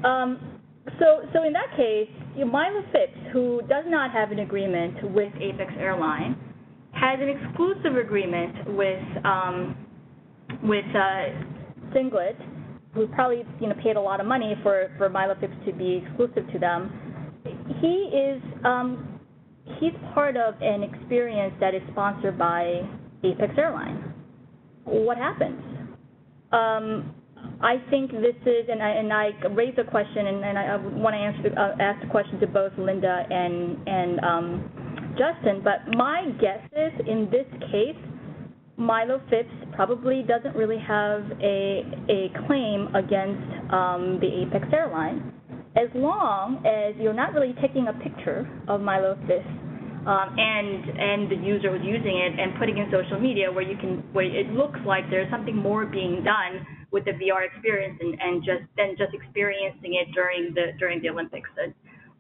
Um, so so in that case, Milo Phipps, who does not have an agreement with Apex Airline, has an exclusive agreement with um, with uh, Singlet, who probably you know paid a lot of money for for Milo Phipps to be exclusive to them, he is um, he's part of an experience that is sponsored by Apex Airline. What happens? Um, I think this is, and I, and I raised a question, and, and I want to answer uh, ask the question to both Linda and and um, Justin. But my guess is, in this case, Milo Phipps probably doesn't really have a, a claim against um, the Apex airline as long as you're not really taking a picture of Milo Phipps um, and and the user was using it and putting in social media where you can where it looks like there's something more being done with the VR experience and, and just then just experiencing it during the during the Olympics. Uh,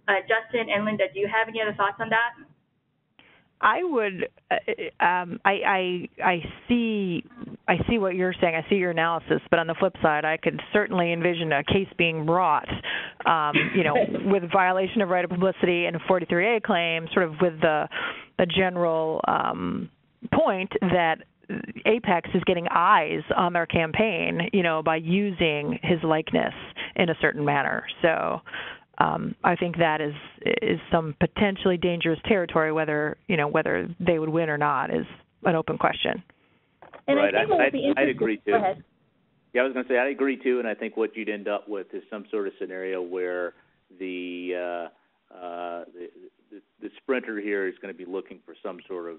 uh, Justin and Linda, do you have any other thoughts on that? I would, uh, um, I, I, I see, I see what you're saying. I see your analysis, but on the flip side, I could certainly envision a case being brought, um, you know, [laughs] with violation of right of publicity and a 43A claim, sort of with the, the general um, point that Apex is getting eyes on their campaign, you know, by using his likeness in a certain manner. So um, I think that is is some potentially dangerous territory. Whether you know whether they would win or not is an open question. And right. I think what would be I'd, I'd agree too. Go ahead. Yeah, I was going to say I agree too, and I think what you'd end up with is some sort of scenario where the uh, uh, the, the, the sprinter here is going to be looking for some sort of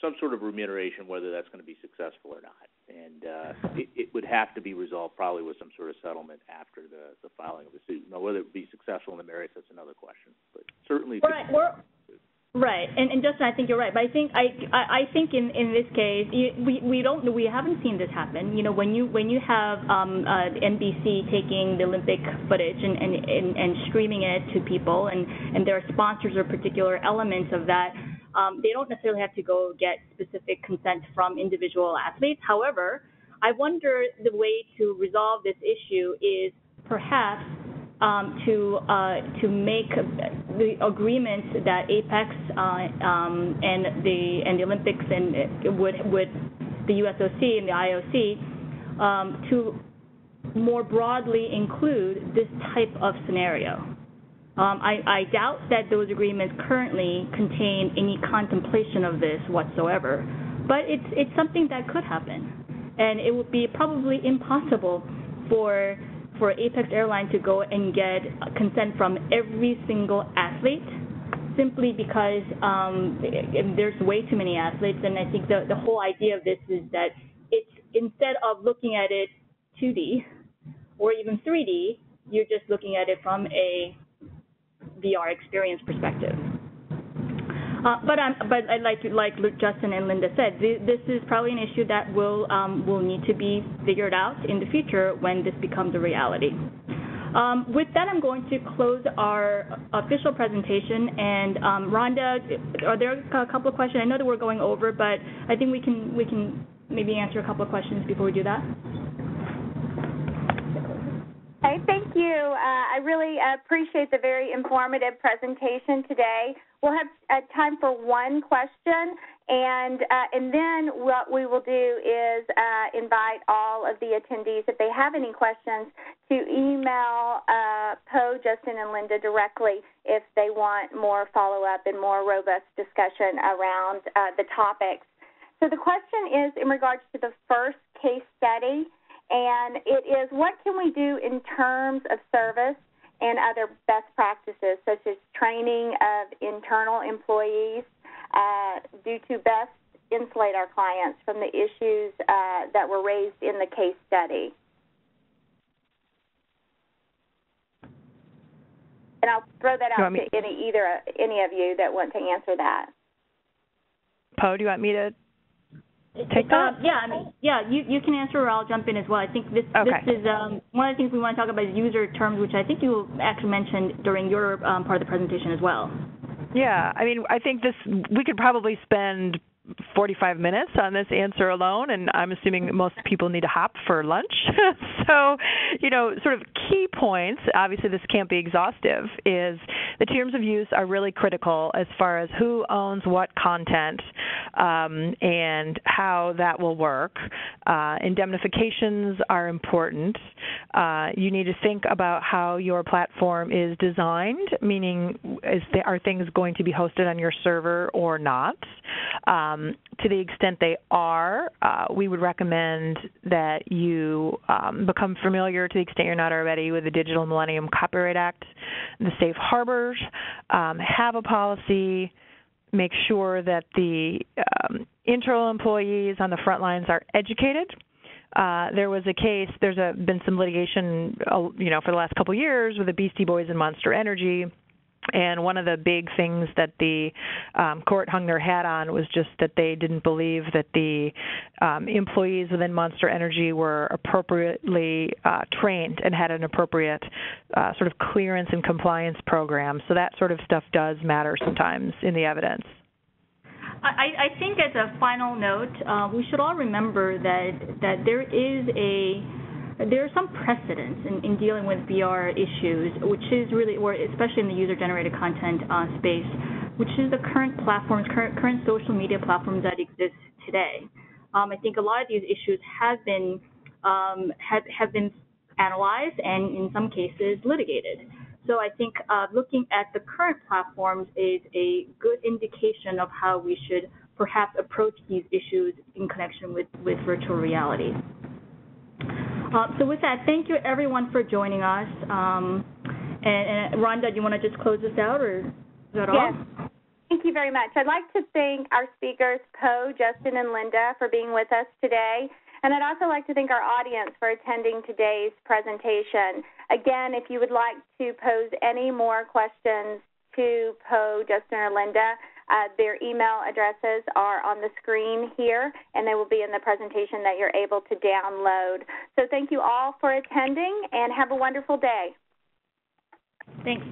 some sort of remuneration, whether that's going to be successful or not. And uh, it, it would have to be resolved probably with some sort of settlement after the, the filing of the suit. Now, whether it would be successful in the merits, that's another question. But certainly, right. Right. And, and Justin, I think you're right. But I think I I, I think in in this case, you, we we don't we haven't seen this happen. You know, when you when you have um, uh, NBC taking the Olympic footage and, and and and streaming it to people, and and there are sponsors or particular elements of that um, they don't necessarily have to go get specific consent from individual athletes. However, I wonder the way to resolve this issue is perhaps um, to uh, to make the agreements that Apex uh, um, and the and the Olympics and would would the USOC and the IOC um, to more broadly include this type of scenario. Um, I, I doubt that those agreements currently contain any contemplation of this whatsoever, but it's it's something that could happen, and it would be probably impossible for for Apex Airline to go and get consent from every single athlete, simply because um, there's way too many athletes, and I think the the whole idea of this is that it's instead of looking at it 2D or even 3D, you're just looking at it from a VR experience perspective. Uh, but but like like Justin and Linda said, th- this is probably an issue that will um, will need to be figured out in the future when this becomes a reality. Um, with that, I'm going to close our official presentation. And um, Rhonda, are there a couple of questions? I know that we're going over, but I think we can we can maybe answer a couple of questions before we do that. Okay, thank you. Uh, I really appreciate the very informative presentation today. We'll have uh, time for one question, and uh, and then what we will do is uh, invite all of the attendees, if they have any questions, to email uh, Po, Justin, and Linda directly if they want more follow-up and more robust discussion around uh, the topics. So the question is in regards to the first case study and it is what can we do in terms of service and other best practices, such as training of internal employees, uh, do to best insulate our clients from the issues uh, that were raised in the case study. And I'll throw that out to any either any of you that want to answer that. Po, do you want me to take that? Yeah, I mean, yeah, you you can answer or I'll jump in as well. I think this okay. this is um, one of the things we want to talk about is user terms, which I think you actually mentioned during your um, part of the presentation as well. Yeah, I mean, I think this we could probably spend 45 minutes on this answer alone, and I'm assuming most people need to hop for lunch. [laughs] so, you know, sort of key points, obviously this can't be exhaustive, is the terms of use are really critical as far as who owns what content um, and how that will work. Uh, indemnifications are important. Uh, you need to think about how your platform is designed, meaning is are things going to be hosted on your server or not? Um, to the extent they are, uh, we would recommend that you um, become familiar, to the extent you're not already, with the Digital Millennium Copyright Act, the safe harbors, um, have a policy, make sure that the um, internal employees on the front lines are educated. Uh, there was a case. There's a, been some litigation, uh, you know, for the last couple of years with the Beastie Boys and Monster Energy and one of the big things that the um, court hung their hat on was just that they didn't believe that the um, employees within Monster Energy were appropriately uh, trained and had an appropriate uh, sort of clearance and compliance program. So that sort of stuff does matter sometimes in the evidence. I, I think as a final note, uh, we should all remember that that there is a there are some precedents in, in dealing with VR issues, which is really, or especially in the user-generated content uh, space, which is the current platforms, current current social media platforms that exist today. Um, I think a lot of these issues have been um, have have been analyzed and in some cases litigated. So I think uh, looking at the current platforms is a good indication of how we should perhaps approach these issues in connection with, with virtual reality. Uh, so with that, thank you everyone for joining us. Um, and, and, Rhonda, do you want to just close this out, or is that all? Yes. Thank you very much. I'd like to thank our speakers, Po, Justin, and Linda, for being with us today. And I'd also like to thank our audience for attending today's presentation. Again, if you would like to pose any more questions to Po, Justin, or Linda, uh, their email addresses are on the screen here, and they will be in the presentation that you're able to download. So thank you all for attending, and have a wonderful day. Thanks.